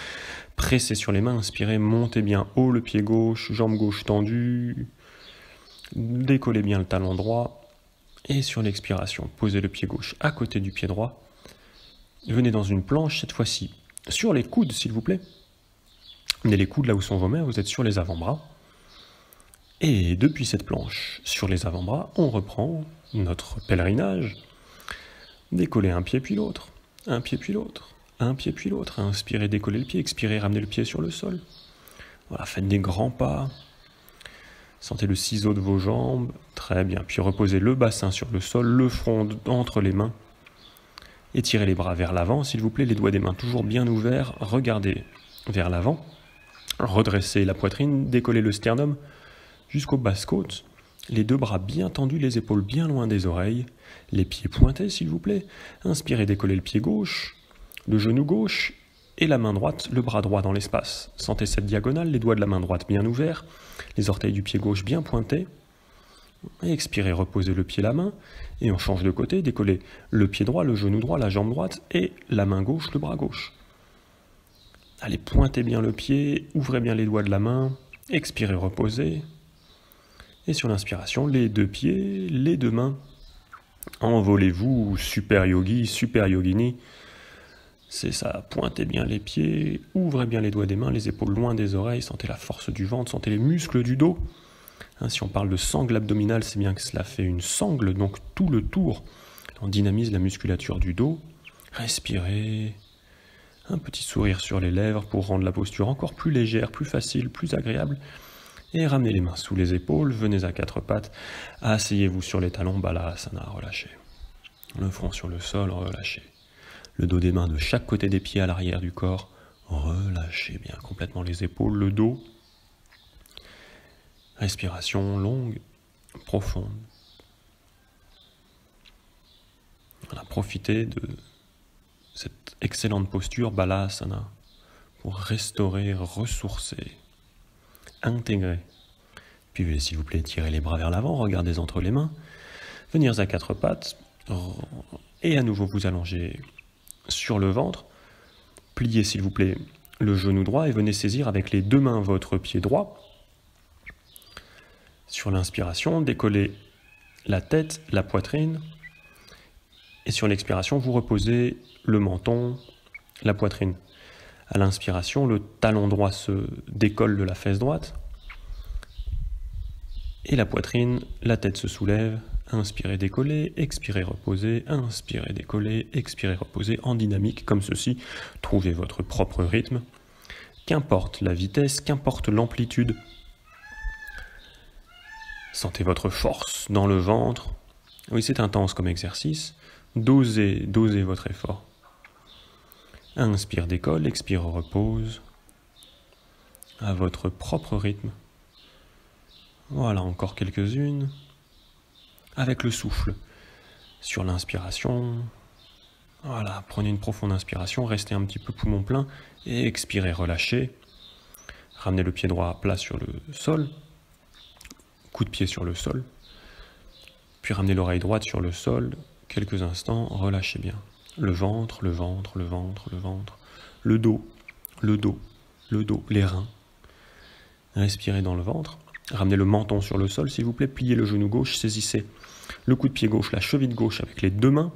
[SPEAKER 2] Pressez sur les mains, inspirez, montez bien haut le pied gauche, jambe gauche tendue. Décollez bien le talon droit. Et sur l'expiration, posez le pied gauche à côté du pied droit. Venez dans une planche, cette fois-ci sur les coudes, s'il vous plaît. Venez les coudes là où sont vos mains, vous êtes sur les avant-bras. Et depuis cette planche, sur les avant-bras, on reprend notre pèlerinage Décoller un pied puis l'autre, un pied puis l'autre, un pied puis l'autre. Inspirez, décoller le pied, expirez, ramenez le pied sur le sol. Voilà, faites des grands pas. Sentez le ciseau de vos jambes. Très bien. Puis reposez le bassin sur le sol, le front entre les mains. Étirez les bras vers l'avant, s'il vous plaît, les doigts des mains toujours bien ouverts. Regardez vers l'avant. Redressez la poitrine, décollez le sternum jusqu'aux basses côtes les deux bras bien tendus, les épaules bien loin des oreilles, les pieds pointés s'il vous plaît. Inspirez, décollez le pied gauche, le genou gauche et la main droite, le bras droit dans l'espace. Sentez cette diagonale, les doigts de la main droite bien ouverts, les orteils du pied gauche bien pointés. Expirez, reposez le pied, la main, et on change de côté, décollez le pied droit, le genou droit, la jambe droite, et la main gauche, le bras gauche. Allez, pointez bien le pied, ouvrez bien les doigts de la main, expirez, reposez, et sur l'inspiration, les deux pieds, les deux mains. Envolez-vous, super yogi, super yogini. C'est ça, pointez bien les pieds, ouvrez bien les doigts des mains, les épaules loin des oreilles, sentez la force du ventre, sentez les muscles du dos. Hein, si on parle de sangle abdominale, c'est bien que cela fait une sangle, donc tout le tour. On dynamise la musculature du dos. Respirez. Un petit sourire sur les lèvres pour rendre la posture encore plus légère, plus facile, plus agréable. Et ramenez les mains sous les épaules, venez à quatre pattes, asseyez-vous sur les talons, balasana, relâchez. Le front sur le sol, relâchez. Le dos des mains de chaque côté des pieds à l'arrière du corps, relâchez bien complètement les épaules, le dos. Respiration longue, profonde. Profitez de cette excellente posture balasana pour restaurer, ressourcer intégrer. Puis s'il vous plaît, tirez les bras vers l'avant, regardez entre les mains, venir à quatre pattes, et à nouveau vous allongez sur le ventre, pliez s'il vous plaît le genou droit et venez saisir avec les deux mains votre pied droit. Sur l'inspiration, décollez la tête, la poitrine, et sur l'expiration, vous reposez le menton, la poitrine. À l'inspiration, le talon droit se décolle de la fesse droite. Et la poitrine, la tête se soulève, inspirez, décoller, expirez, reposer, inspirez, décoller, expirez, reposer, en dynamique comme ceci. Trouvez votre propre rythme. Qu'importe la vitesse, qu'importe l'amplitude. Sentez votre force dans le ventre. Oui, c'est intense comme exercice. Dosez, dosez votre effort. Inspire, décolle, expire, repose. À votre propre rythme. Voilà, encore quelques-unes. Avec le souffle. Sur l'inspiration. Voilà, prenez une profonde inspiration, restez un petit peu poumon plein et expirez, relâchez. Ramenez le pied droit à plat sur le sol. Coup de pied sur le sol. Puis ramenez l'oreille droite sur le sol. Quelques instants, relâchez bien. Le ventre, le ventre, le ventre, le ventre. Le dos, le dos, le dos, les reins. Respirez dans le ventre. Ramenez le menton sur le sol, s'il vous plaît. Pliez le genou gauche, saisissez le coup de pied gauche, la cheville gauche avec les deux mains.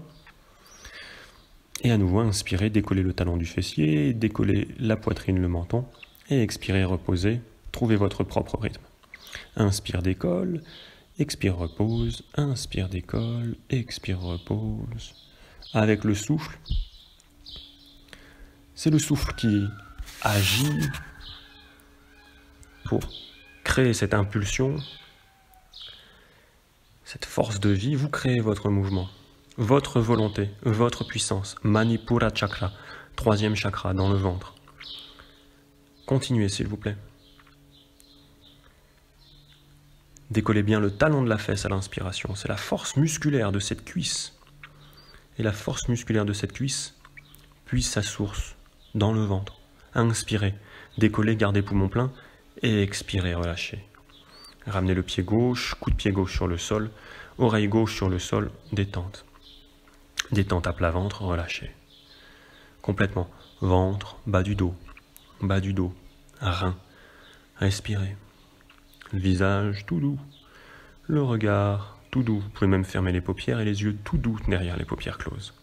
[SPEAKER 2] Et à nouveau, inspirez, décollez le talon du fessier, décollez la poitrine, le menton. Et expirez, reposez. Trouvez votre propre rythme. Inspire, décolle. Expire, repose. Inspire, décolle. Expire, repose. Avec le souffle. C'est le souffle qui agit pour créer cette impulsion, cette force de vie, vous créez votre mouvement, votre volonté, votre puissance. Manipura chakra, troisième chakra dans le ventre. Continuez s'il vous plaît. Décollez bien le talon de la fesse à l'inspiration. C'est la force musculaire de cette cuisse. Et la force musculaire de cette cuisse puise sa source dans le ventre. Inspirez, décollez, gardez poumon plein et expirez, relâchez. Ramenez le pied gauche, coup de pied gauche sur le sol, oreille gauche sur le sol, détente. Détente à plat ventre, relâchez. Complètement. Ventre, bas du dos, bas du dos, rein. Respirez. Visage tout doux. Le regard tout doux. Vous pouvez même fermer les paupières et les yeux tout doux derrière les paupières closes.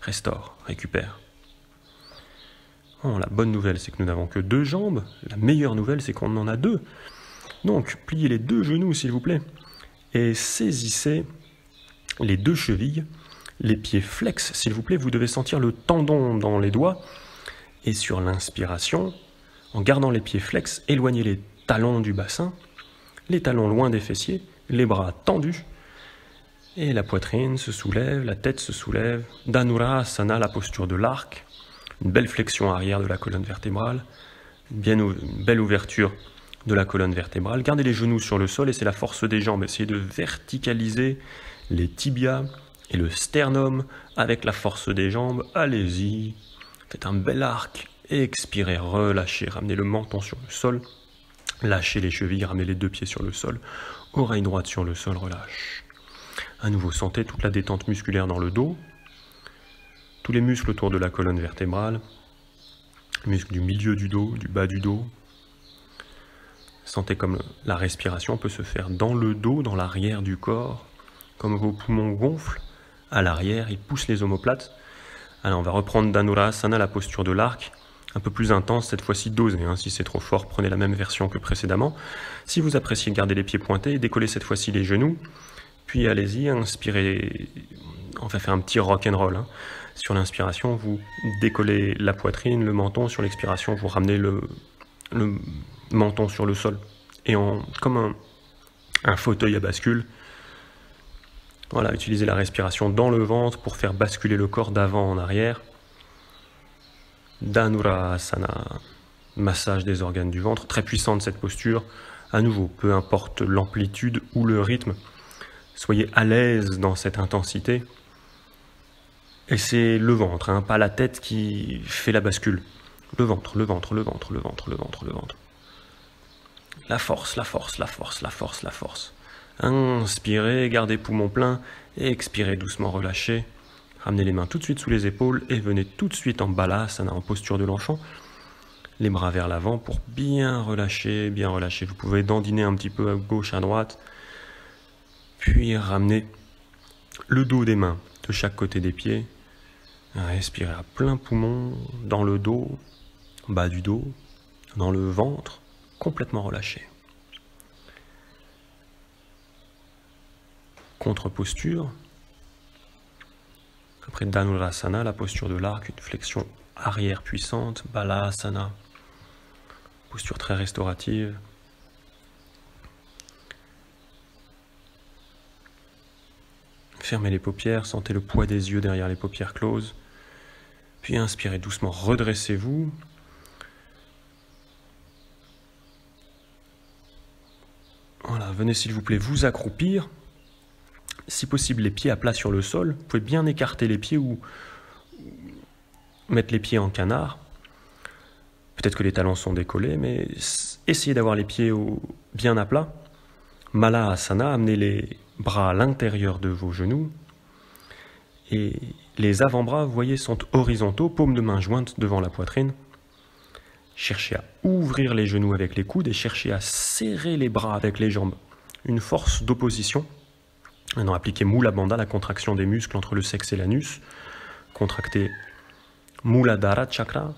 [SPEAKER 2] Restaure, récupère. Oh, la bonne nouvelle, c'est que nous n'avons que deux jambes. La meilleure nouvelle, c'est qu'on en a deux. Donc, pliez les deux genoux, s'il vous plaît, et saisissez les deux chevilles, les pieds flex, s'il vous plaît. Vous devez sentir le tendon dans les doigts. Et sur l'inspiration, en gardant les pieds flex, éloignez les talons du bassin, les talons loin des fessiers, les bras tendus. Et la poitrine se soulève, la tête se soulève. Dhanurasana, la posture de l'arc. Une belle flexion arrière de la colonne vertébrale. Une belle ouverture de la colonne vertébrale. Gardez les genoux sur le sol et c'est la force des jambes. Essayez de verticaliser les tibias et le sternum avec la force des jambes. Allez-y. Faites un bel arc. Expirez, relâchez. Ramenez le menton sur le sol. Lâchez les chevilles, ramenez les deux pieds sur le sol. Oreille droite sur le sol, relâche. À nouveau, sentez toute la détente musculaire dans le dos. Tous les muscles autour de la colonne vertébrale. Les muscles du milieu du dos, du bas du dos, Sentez comme la respiration peut se faire dans le dos, dans l'arrière du corps, comme vos poumons gonflent à l'arrière, ils poussent les omoplates. Alors on va reprendre Dhanurasana, la posture de l'arc, un peu plus intense, cette fois-ci dosée. Hein. Si c'est trop fort, prenez la même version que précédemment. Si vous appréciez garder les pieds pointés, décollez cette fois-ci les genoux. Puis allez-y, inspirez. Va faire un petit rock and roll. Hein. Sur l'inspiration, vous décollez la poitrine, le menton. Sur l'expiration, vous ramenez le, menton sur le sol. Et en, comme un, fauteuil à bascule, voilà, utilisez la respiration dans le ventre pour faire basculer le corps d'avant en arrière. Dhanurasana, massage des organes du ventre, très puissante cette posture. À nouveau, peu importe l'amplitude ou le rythme, soyez à l'aise dans cette intensité. Et c'est le ventre, hein, pas la tête qui fait la bascule. Le ventre, le ventre, le ventre, le ventre, le ventre, le ventre. La force, la force, la force, la force, la force. Inspirez, gardez poumon plein, expirez doucement, relâchez. Ramenez les mains tout de suite sous les épaules et venez tout de suite en balasana, en posture de l'enfant. Les bras vers l'avant pour bien relâcher, bien relâcher. Vous pouvez dandiner un petit peu à gauche, à droite. Puis ramener le dos des mains de chaque côté des pieds. Respirez à plein poumon dans le dos, bas du dos, dans le ventre complètement relâché. contre-posture. Après Dhanurasana, la posture de l'arc, une flexion arrière puissante, Balasana, posture très restaurative. Fermez les paupières, sentez le poids des yeux derrière les paupières closes. Puis inspirez doucement, redressez-vous. Voilà, venez s'il vous plaît vous accroupir. Si possible, les pieds à plat sur le sol. Vous pouvez bien écarter les pieds ou mettre les pieds en canard. Peut-être que les talons sont décollés, mais essayez d'avoir les pieds bien à plat. Mala Asana, amenez les bras à l'intérieur de vos genoux. Et les avant-bras, vous voyez, sont horizontaux, paumes de main jointes devant la poitrine. Cherchez à ouvrir les genoux avec les coudes et cherchez à serrer les bras avec les jambes. Une force d'opposition. Maintenant, appliquez Mula Bandha, la contraction des muscles entre le sexe et l'anus. Contractez Muladhara Chakra.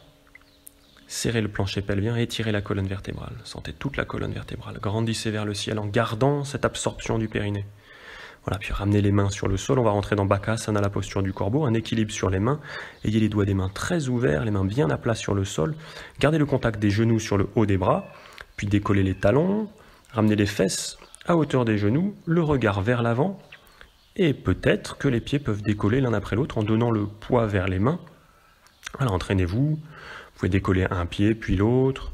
[SPEAKER 2] Serrez le plancher pelvien, étirez la colonne vertébrale. Sentez toute la colonne vertébrale. Grandissez vers le ciel en gardant cette absorption du périnée. Voilà, puis ramenez les mains sur le sol. On va rentrer dans Bakasana, la posture du corbeau. Un équilibre sur les mains. Ayez les doigts des mains très ouverts, les mains bien à plat sur le sol. Gardez le contact des genoux sur le haut des bras. Puis décollez les talons. Ramenez les fesses à hauteur des genoux. Le regard vers l'avant. Et peut-être que les pieds peuvent décoller l'un après l'autre en donnant le poids vers les mains. Alors entraînez-vous. Vous pouvez décoller un pied puis l'autre.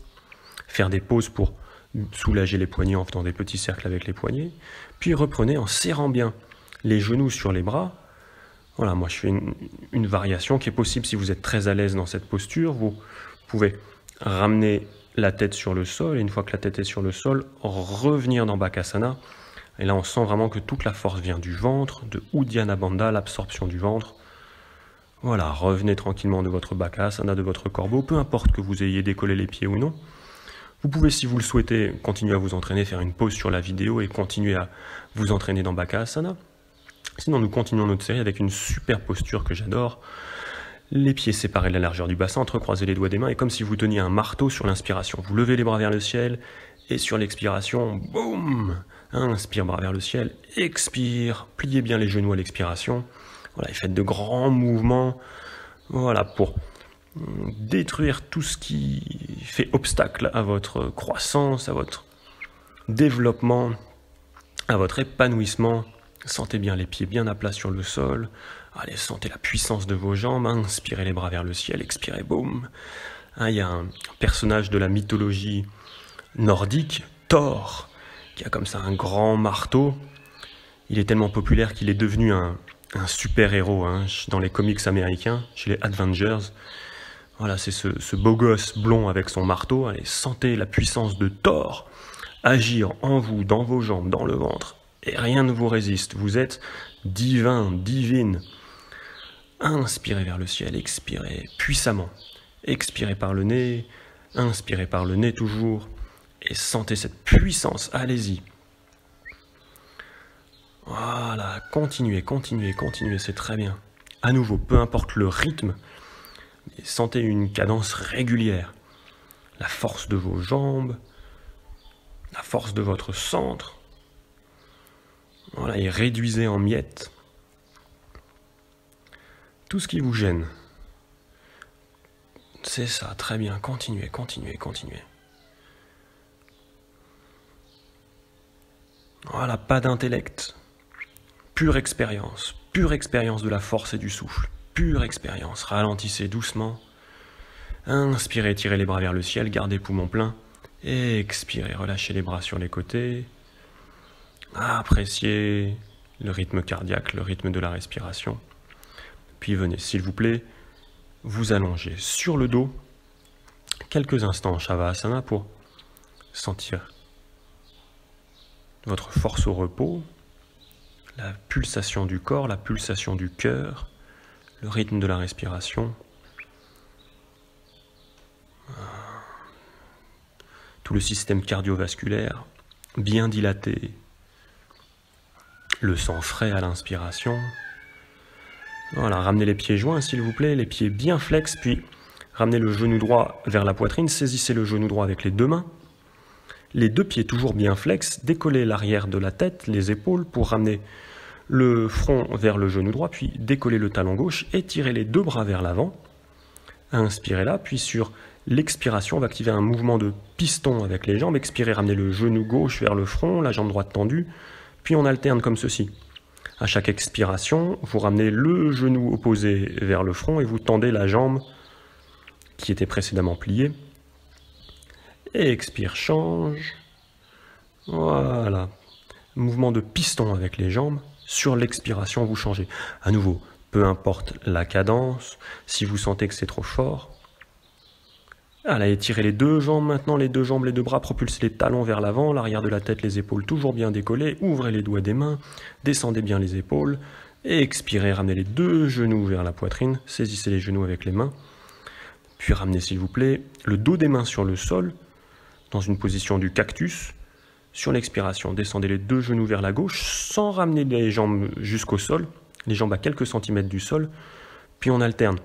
[SPEAKER 2] Faire des pauses pour soulager les poignets en faisant des petits cercles avec les poignets. Puis reprenez en serrant bien les genoux sur les bras. Voilà, moi je fais une, variation qui est possible si vous êtes très à l'aise dans cette posture. Vous pouvez ramener la tête sur le sol et une fois que la tête est sur le sol, revenir dans Bakasana. Et là, on sent vraiment que toute la force vient du ventre, de Uddiyana Bandha, l'absorption du ventre. Voilà, revenez tranquillement de votre Bakasana, de votre corbeau, peu importe que vous ayez décollé les pieds ou non. Vous pouvez, si vous le souhaitez, continuer à vous entraîner, faire une pause sur la vidéo et continuer à vous entraîner dans Bakasana. Sinon, nous continuons notre série avec une super posture que j'adore. Les pieds séparés de la largeur du bassin, entrecroisez les doigts des mains et comme si vous teniez un marteau sur l'inspiration. Vous levez les bras vers le ciel et sur l'expiration, boum Inspire, bras vers le ciel, expire, pliez bien les genoux à l'expiration. Voilà, et faites de grands mouvements. Voilà, pour détruire tout ce qui fait obstacle à votre croissance, à votre développement, à votre épanouissement. Sentez bien les pieds bien à plat sur le sol. Allez, sentez la puissance de vos jambes. Inspirez les bras vers le ciel, expirez, boum. Hein, il y a un personnage de la mythologie nordique, Thor, qui a comme ça un grand marteau. Il est tellement populaire qu'il est devenu un, super-héros hein, dans les comics américains, chez les Avengers. Voilà, c'est ce, beau gosse blond avec son marteau. Allez, sentez la puissance de Thor agir en vous, dans vos jambes, dans le ventre. Et rien ne vous résiste. Vous êtes divin, divine. Inspirez vers le ciel, expirez puissamment. Expirez par le nez, inspirez par le nez toujours. Et sentez cette puissance. Allez-y. Voilà, continuez, continuez, continuez, c'est très bien. À nouveau, peu importe le rythme, sentez une cadence régulière. La force de vos jambes, la force de votre centre. Voilà, et réduisez en miettes tout ce qui vous gêne. C'est ça, très bien. Continuez, continuez, continuez. Voilà, pas d'intellect. Pure expérience. Pure expérience de la force et du souffle pure expérience. Ralentissez doucement. Inspirez, tirez les bras vers le ciel, gardez poumon plein. Expirez, relâchez les bras sur les côtés. Appréciez le rythme cardiaque, le rythme de la respiration. Puis venez, s'il vous plaît, vous allonger sur le dos quelques instants en Shavasana pour sentir votre force au repos, la pulsation du corps, la pulsation du cœur, le rythme de la respiration. Tout le système cardiovasculaire bien dilaté. Le sang frais à l'inspiration. Voilà, ramenez les pieds joints s'il vous plaît, les pieds bien flex, puis ramenez le genou droit vers la poitrine, saisissez le genou droit avec les deux mains. Les deux pieds toujours bien flex, décollez l'arrière de la tête, les épaules pour ramener le front vers le genou droit, puis décollez le talon gauche, étirez les deux bras vers l'avant, inspirez là, puis sur l'expiration, on va activer un mouvement de piston avec les jambes, expirez, ramenez le genou gauche vers le front, la jambe droite tendue, puis on alterne comme ceci. À chaque expiration, vous ramenez le genou opposé vers le front et vous tendez la jambe qui était précédemment pliée. Et expire, change. Voilà. Mouvement de piston avec les jambes. Sur l'expiration, vous changez. À nouveau, peu importe la cadence, si vous sentez que c'est trop fort. Allez, étirez les deux jambes maintenant, les deux jambes, les deux bras, propulsez les talons vers l'avant, l'arrière de la tête, les épaules toujours bien décollées, ouvrez les doigts des mains, descendez bien les épaules, et expirez, ramenez les deux genoux vers la poitrine, saisissez les genoux avec les mains, puis ramenez s'il vous plaît le dos des mains sur le sol, dans une position du cactus, sur l'expiration, descendez les deux genoux vers la gauche sans ramener les jambes jusqu'au sol, les jambes à quelques centimètres du sol, puis on alterne.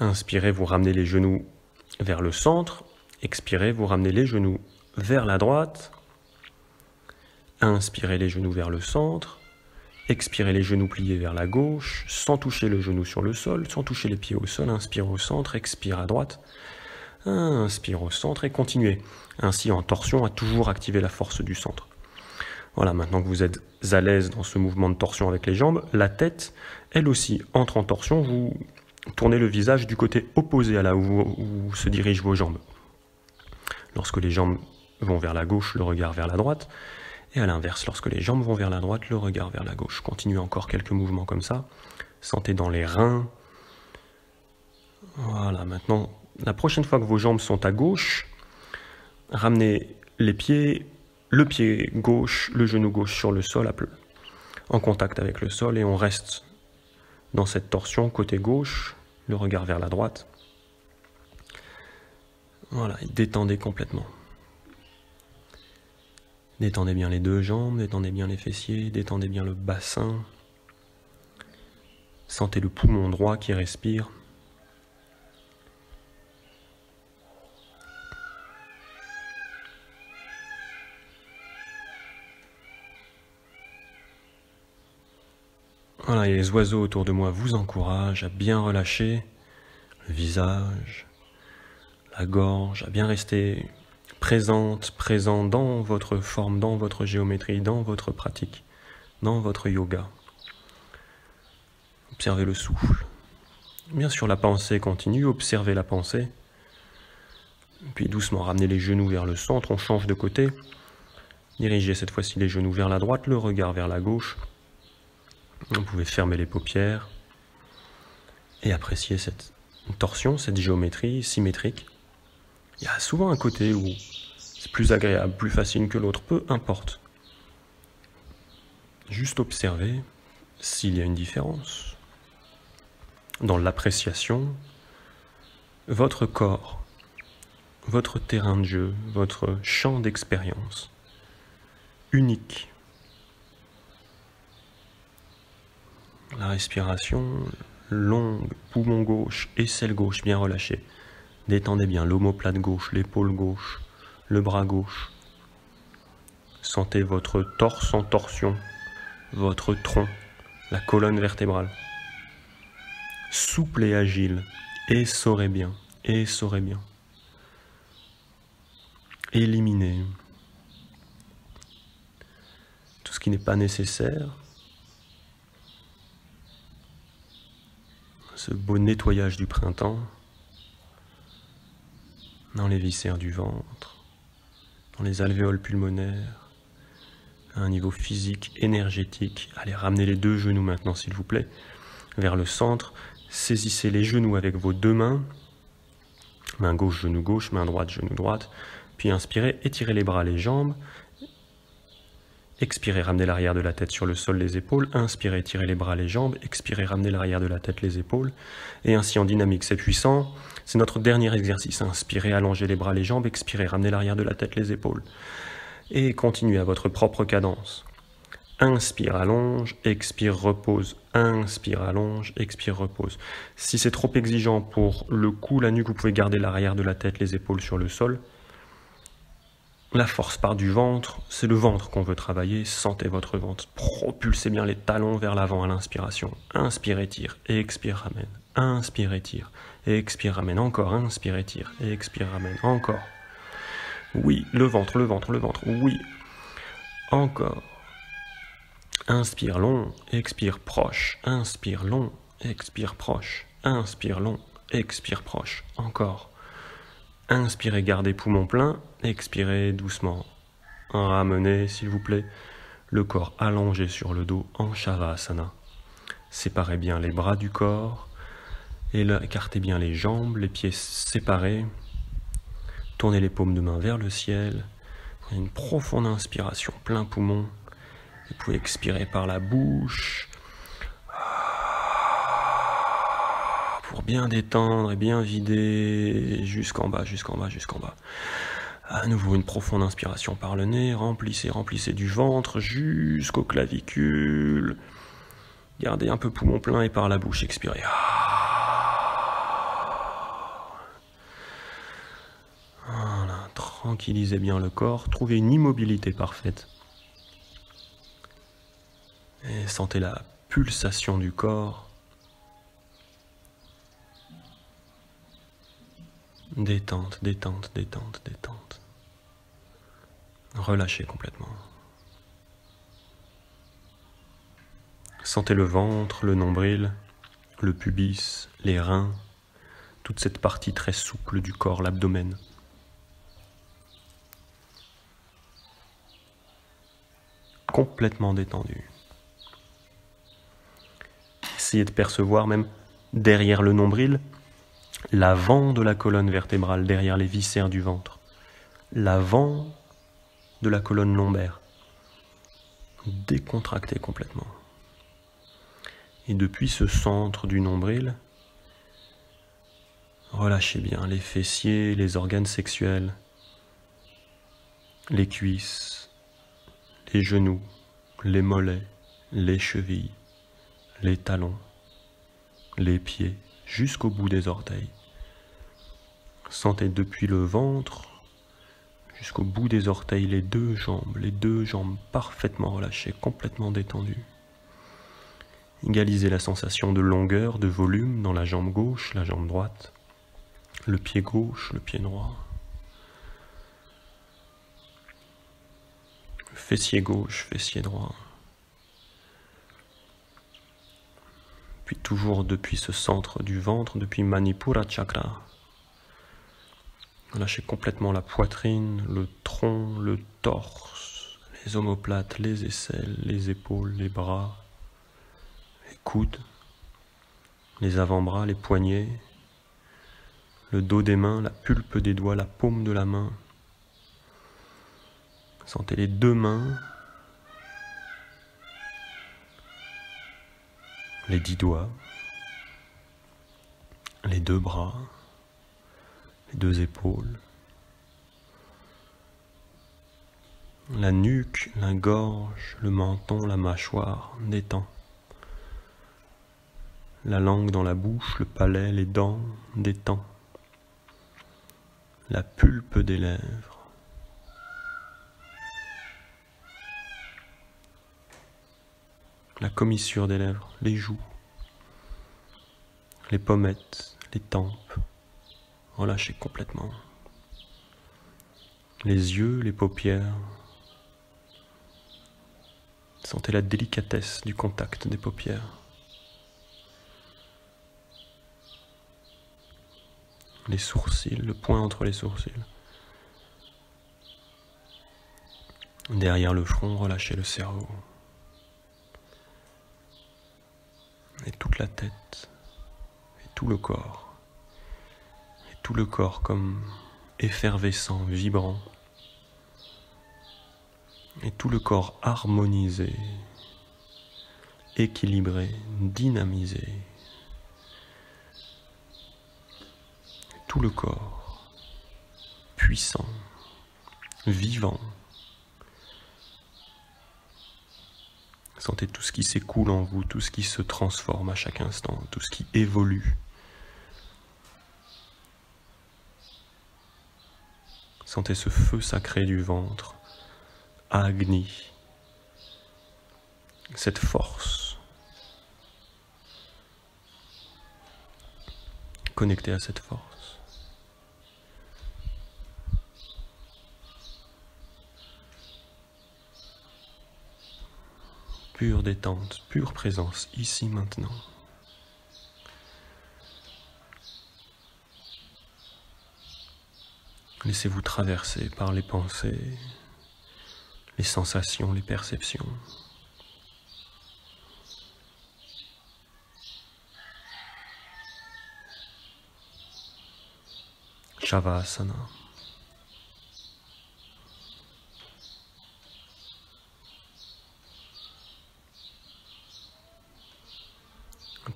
[SPEAKER 2] Inspirez, vous ramenez les genoux vers le centre, expirez, vous ramenez les genoux vers la droite, inspirez les genoux vers le centre, expirez les genoux pliés vers la gauche, sans toucher le genou sur le sol, sans toucher les pieds au sol, inspire au centre, expire à droite, Inspire au centre et continuez. Ainsi, en torsion, à toujours activer la force du centre. Voilà, maintenant que vous êtes à l'aise dans ce mouvement de torsion avec les jambes, la tête, elle aussi, entre en torsion. Vous tournez le visage du côté opposé à là où, se dirigent vos jambes. Lorsque les jambes vont vers la gauche, le regard vers la droite. Et à l'inverse, lorsque les jambes vont vers la droite, le regard vers la gauche. Continuez encore quelques mouvements comme ça. Sentez dans les reins. Voilà, maintenant, la prochaine fois que vos jambes sont à gauche, ramenez les pieds, le pied gauche, le genou gauche sur le sol, en contact avec le sol, et on reste dans cette torsion côté gauche, le regard vers la droite. Voilà, et détendez complètement. Détendez bien les deux jambes, détendez bien les fessiers, détendez bien le bassin. Sentez le poumon droit qui respire. Voilà, et les oiseaux autour de moi vous encouragent à bien relâcher le visage, la gorge, à bien rester présente, présent dans votre forme, dans votre géométrie, dans votre pratique, dans votre yoga. Observez le souffle. Bien sûr, la pensée continue, observez la pensée. Puis doucement ramenez les genoux vers le centre, on change de côté. Dirigez cette fois-ci les genoux vers la droite, le regard vers la gauche. Vous pouvez fermer les paupières et apprécier cette torsion, cette géométrie symétrique. Il y a souvent un côté où c'est plus agréable, plus facile que l'autre, peu importe. Juste observer s'il y a une différence. Dans l'appréciation, votre corps, votre terrain de jeu, votre champ d'expérience, unique, La respiration longue, poumon gauche, et aisselle gauche bien relâchée. Détendez bien l'omoplate gauche, l'épaule gauche, le bras gauche. Sentez votre torse en torsion, votre tronc, la colonne vertébrale. Souple et agile, essorez bien, essorez bien. Éliminez tout ce qui n'est pas nécessaire ce beau nettoyage du printemps dans les viscères du ventre, dans les alvéoles pulmonaires, à un niveau physique, énergétique. Allez, ramenez les deux genoux maintenant, s'il vous plaît, vers le centre. Saisissez les genoux avec vos deux mains, main gauche, genou gauche, main droite, genou droite. Puis inspirez, étirez les bras, les jambes, Expirez, ramenez l'arrière de la tête sur le sol, les épaules. Inspirez, tirez les bras, les jambes. Expirez, ramenez l'arrière de la tête, les épaules. Et ainsi en dynamique, c'est puissant. C'est notre dernier exercice. Inspirez, allongez les bras, les jambes. Expirez, ramenez l'arrière de la tête, les épaules. Et continuez à votre propre cadence. Inspire, allonge, expire, repose. Inspire, allonge, expire, repose. Si c'est trop exigeant pour le cou, la nuque, vous pouvez garder l'arrière de la tête, les épaules sur le sol. La force part du ventre, c'est le ventre qu'on veut travailler, sentez votre ventre. Propulsez bien les talons vers l'avant à l'inspiration. Inspire, tire, expire, ramène. Inspire, tire, expire, ramène. Encore, inspire, tire, expire, ramène. Encore. Oui, le ventre, le ventre, le ventre. Oui. Encore. Inspire long, expire proche. Inspire long, expire proche. Inspire long, expire proche. Encore. Inspirez, gardez poumon plein. Expirez doucement. Ramenez, s'il vous plaît, le corps allongé sur le dos en Shavasana. Séparez bien les bras du corps. Et écartez bien les jambes, les pieds séparés. Tournez les paumes de main vers le ciel. Une profonde inspiration, plein poumon. Vous pouvez expirer par la bouche. Pour bien détendre et bien vider jusqu'en bas, jusqu'en bas, jusqu'en bas. À nouveau une profonde inspiration par le nez. Remplissez, remplissez du ventre jusqu'aux clavicules. Gardez un peu poumon plein et par la bouche expirez. tranquillisez bien le corps, trouvez une immobilité parfaite. Et sentez la pulsation du corps. Détente, détente, détente, détente. Relâchez complètement. Sentez le ventre, le nombril, le pubis, les reins, toute cette partie très souple du corps, l'abdomen. complètement détendu. Essayez de percevoir même derrière le nombril l'avant de la colonne vertébrale, derrière les viscères du ventre, l'avant de la colonne lombaire. Décontractez complètement. Et depuis ce centre du nombril, relâchez bien les fessiers, les organes sexuels, les cuisses, les genoux, les mollets, les chevilles, les talons, les pieds, jusqu'au bout des orteils. Sentez depuis le ventre jusqu'au bout des orteils les deux jambes, les deux jambes parfaitement relâchées, complètement détendues. Égalisez la sensation de longueur, de volume dans la jambe gauche, la jambe droite, le pied gauche, le pied droit. fessier gauche, fessier droit. Toujours depuis ce centre du ventre, depuis Manipura Chakra. Lâchez complètement la poitrine, le tronc, le torse, les omoplates, les aisselles, les épaules, les bras, les coudes, les avant-bras, les poignets, le dos des mains, la pulpe des doigts, la paume de la main, Sentez les deux mains, les dix doigts, les deux bras, les deux épaules, la nuque, la gorge, le menton, la mâchoire, détend. La langue dans la bouche, le palais, les dents, détend. La pulpe des lèvres. La commissure des lèvres, les joues, les pommettes, les tempes, relâchez complètement. Les yeux, les paupières. Sentez la délicatesse du contact des paupières. Les sourcils, le point entre les sourcils. Derrière le front, relâchez le cerveau. Et toute la tête, et tout le corps, et tout le corps comme effervescent, vibrant, et tout le corps harmonisé, équilibré, dynamisé, tout le corps puissant, vivant, Sentez tout ce qui s'écoule en vous, tout ce qui se transforme à chaque instant, tout ce qui évolue. Sentez ce feu sacré du ventre, Agni, cette force. Connectez à cette force. Pure détente, pure présence, ici maintenant. Laissez-vous traverser par les pensées, les sensations, les perceptions. Shavasana.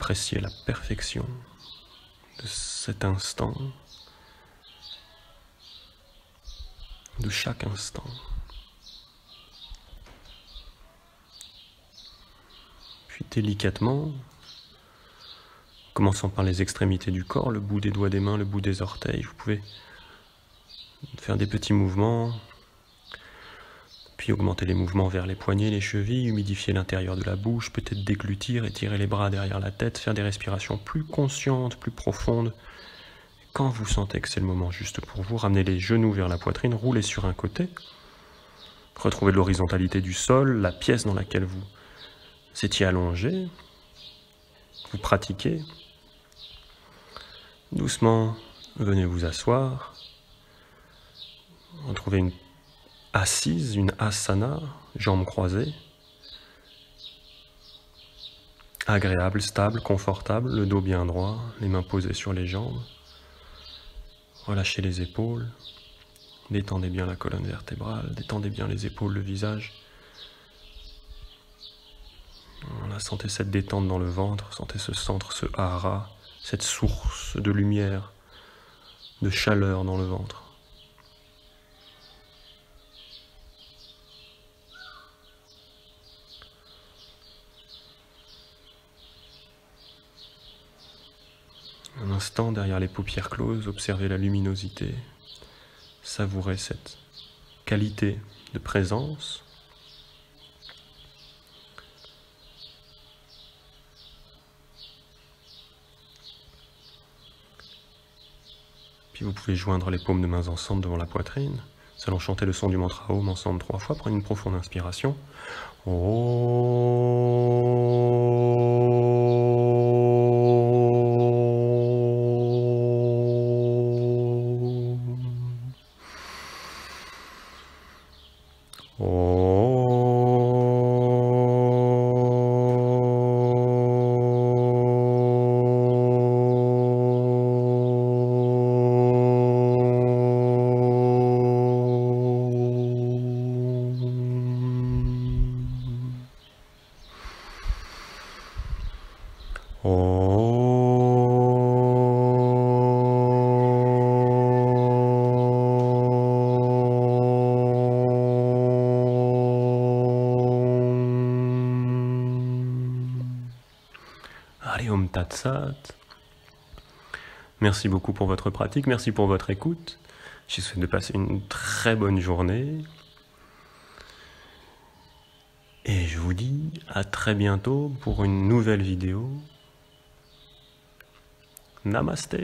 [SPEAKER 2] Appréciez la perfection de cet instant, de chaque instant. Puis délicatement, commençant par les extrémités du corps, le bout des doigts des mains, le bout des orteils, vous pouvez faire des petits mouvements, puis augmenter les mouvements vers les poignets, les chevilles, humidifier l'intérieur de la bouche, peut-être déglutir, étirer les bras derrière la tête, faire des respirations plus conscientes, plus profondes. Quand vous sentez que c'est le moment juste pour vous, ramenez les genoux vers la poitrine, roulez sur un côté, retrouvez l'horizontalité du sol, la pièce dans laquelle vous étiez allongé, vous pratiquez. Doucement, venez vous asseoir, retrouvez une assise, une asana, jambes croisées. Agréable, stable, confortable, le dos bien droit, les mains posées sur les jambes. Relâchez les épaules. Détendez bien la colonne vertébrale, détendez bien les épaules, le visage. Voilà, sentez cette détente dans le ventre, sentez ce centre, ce hara, cette source de lumière, de chaleur dans le ventre. Un instant derrière les paupières closes, observez la luminosité, savourez cette qualité de présence. Puis vous pouvez joindre les paumes de mains ensemble devant la poitrine. Nous allons chanter le son du mantra Om ensemble trois fois. Prenez une profonde inspiration. Merci beaucoup pour votre pratique, merci pour votre écoute. Je souhaite de passer une très bonne journée. Et je vous dis à très bientôt pour une nouvelle vidéo. Namaste.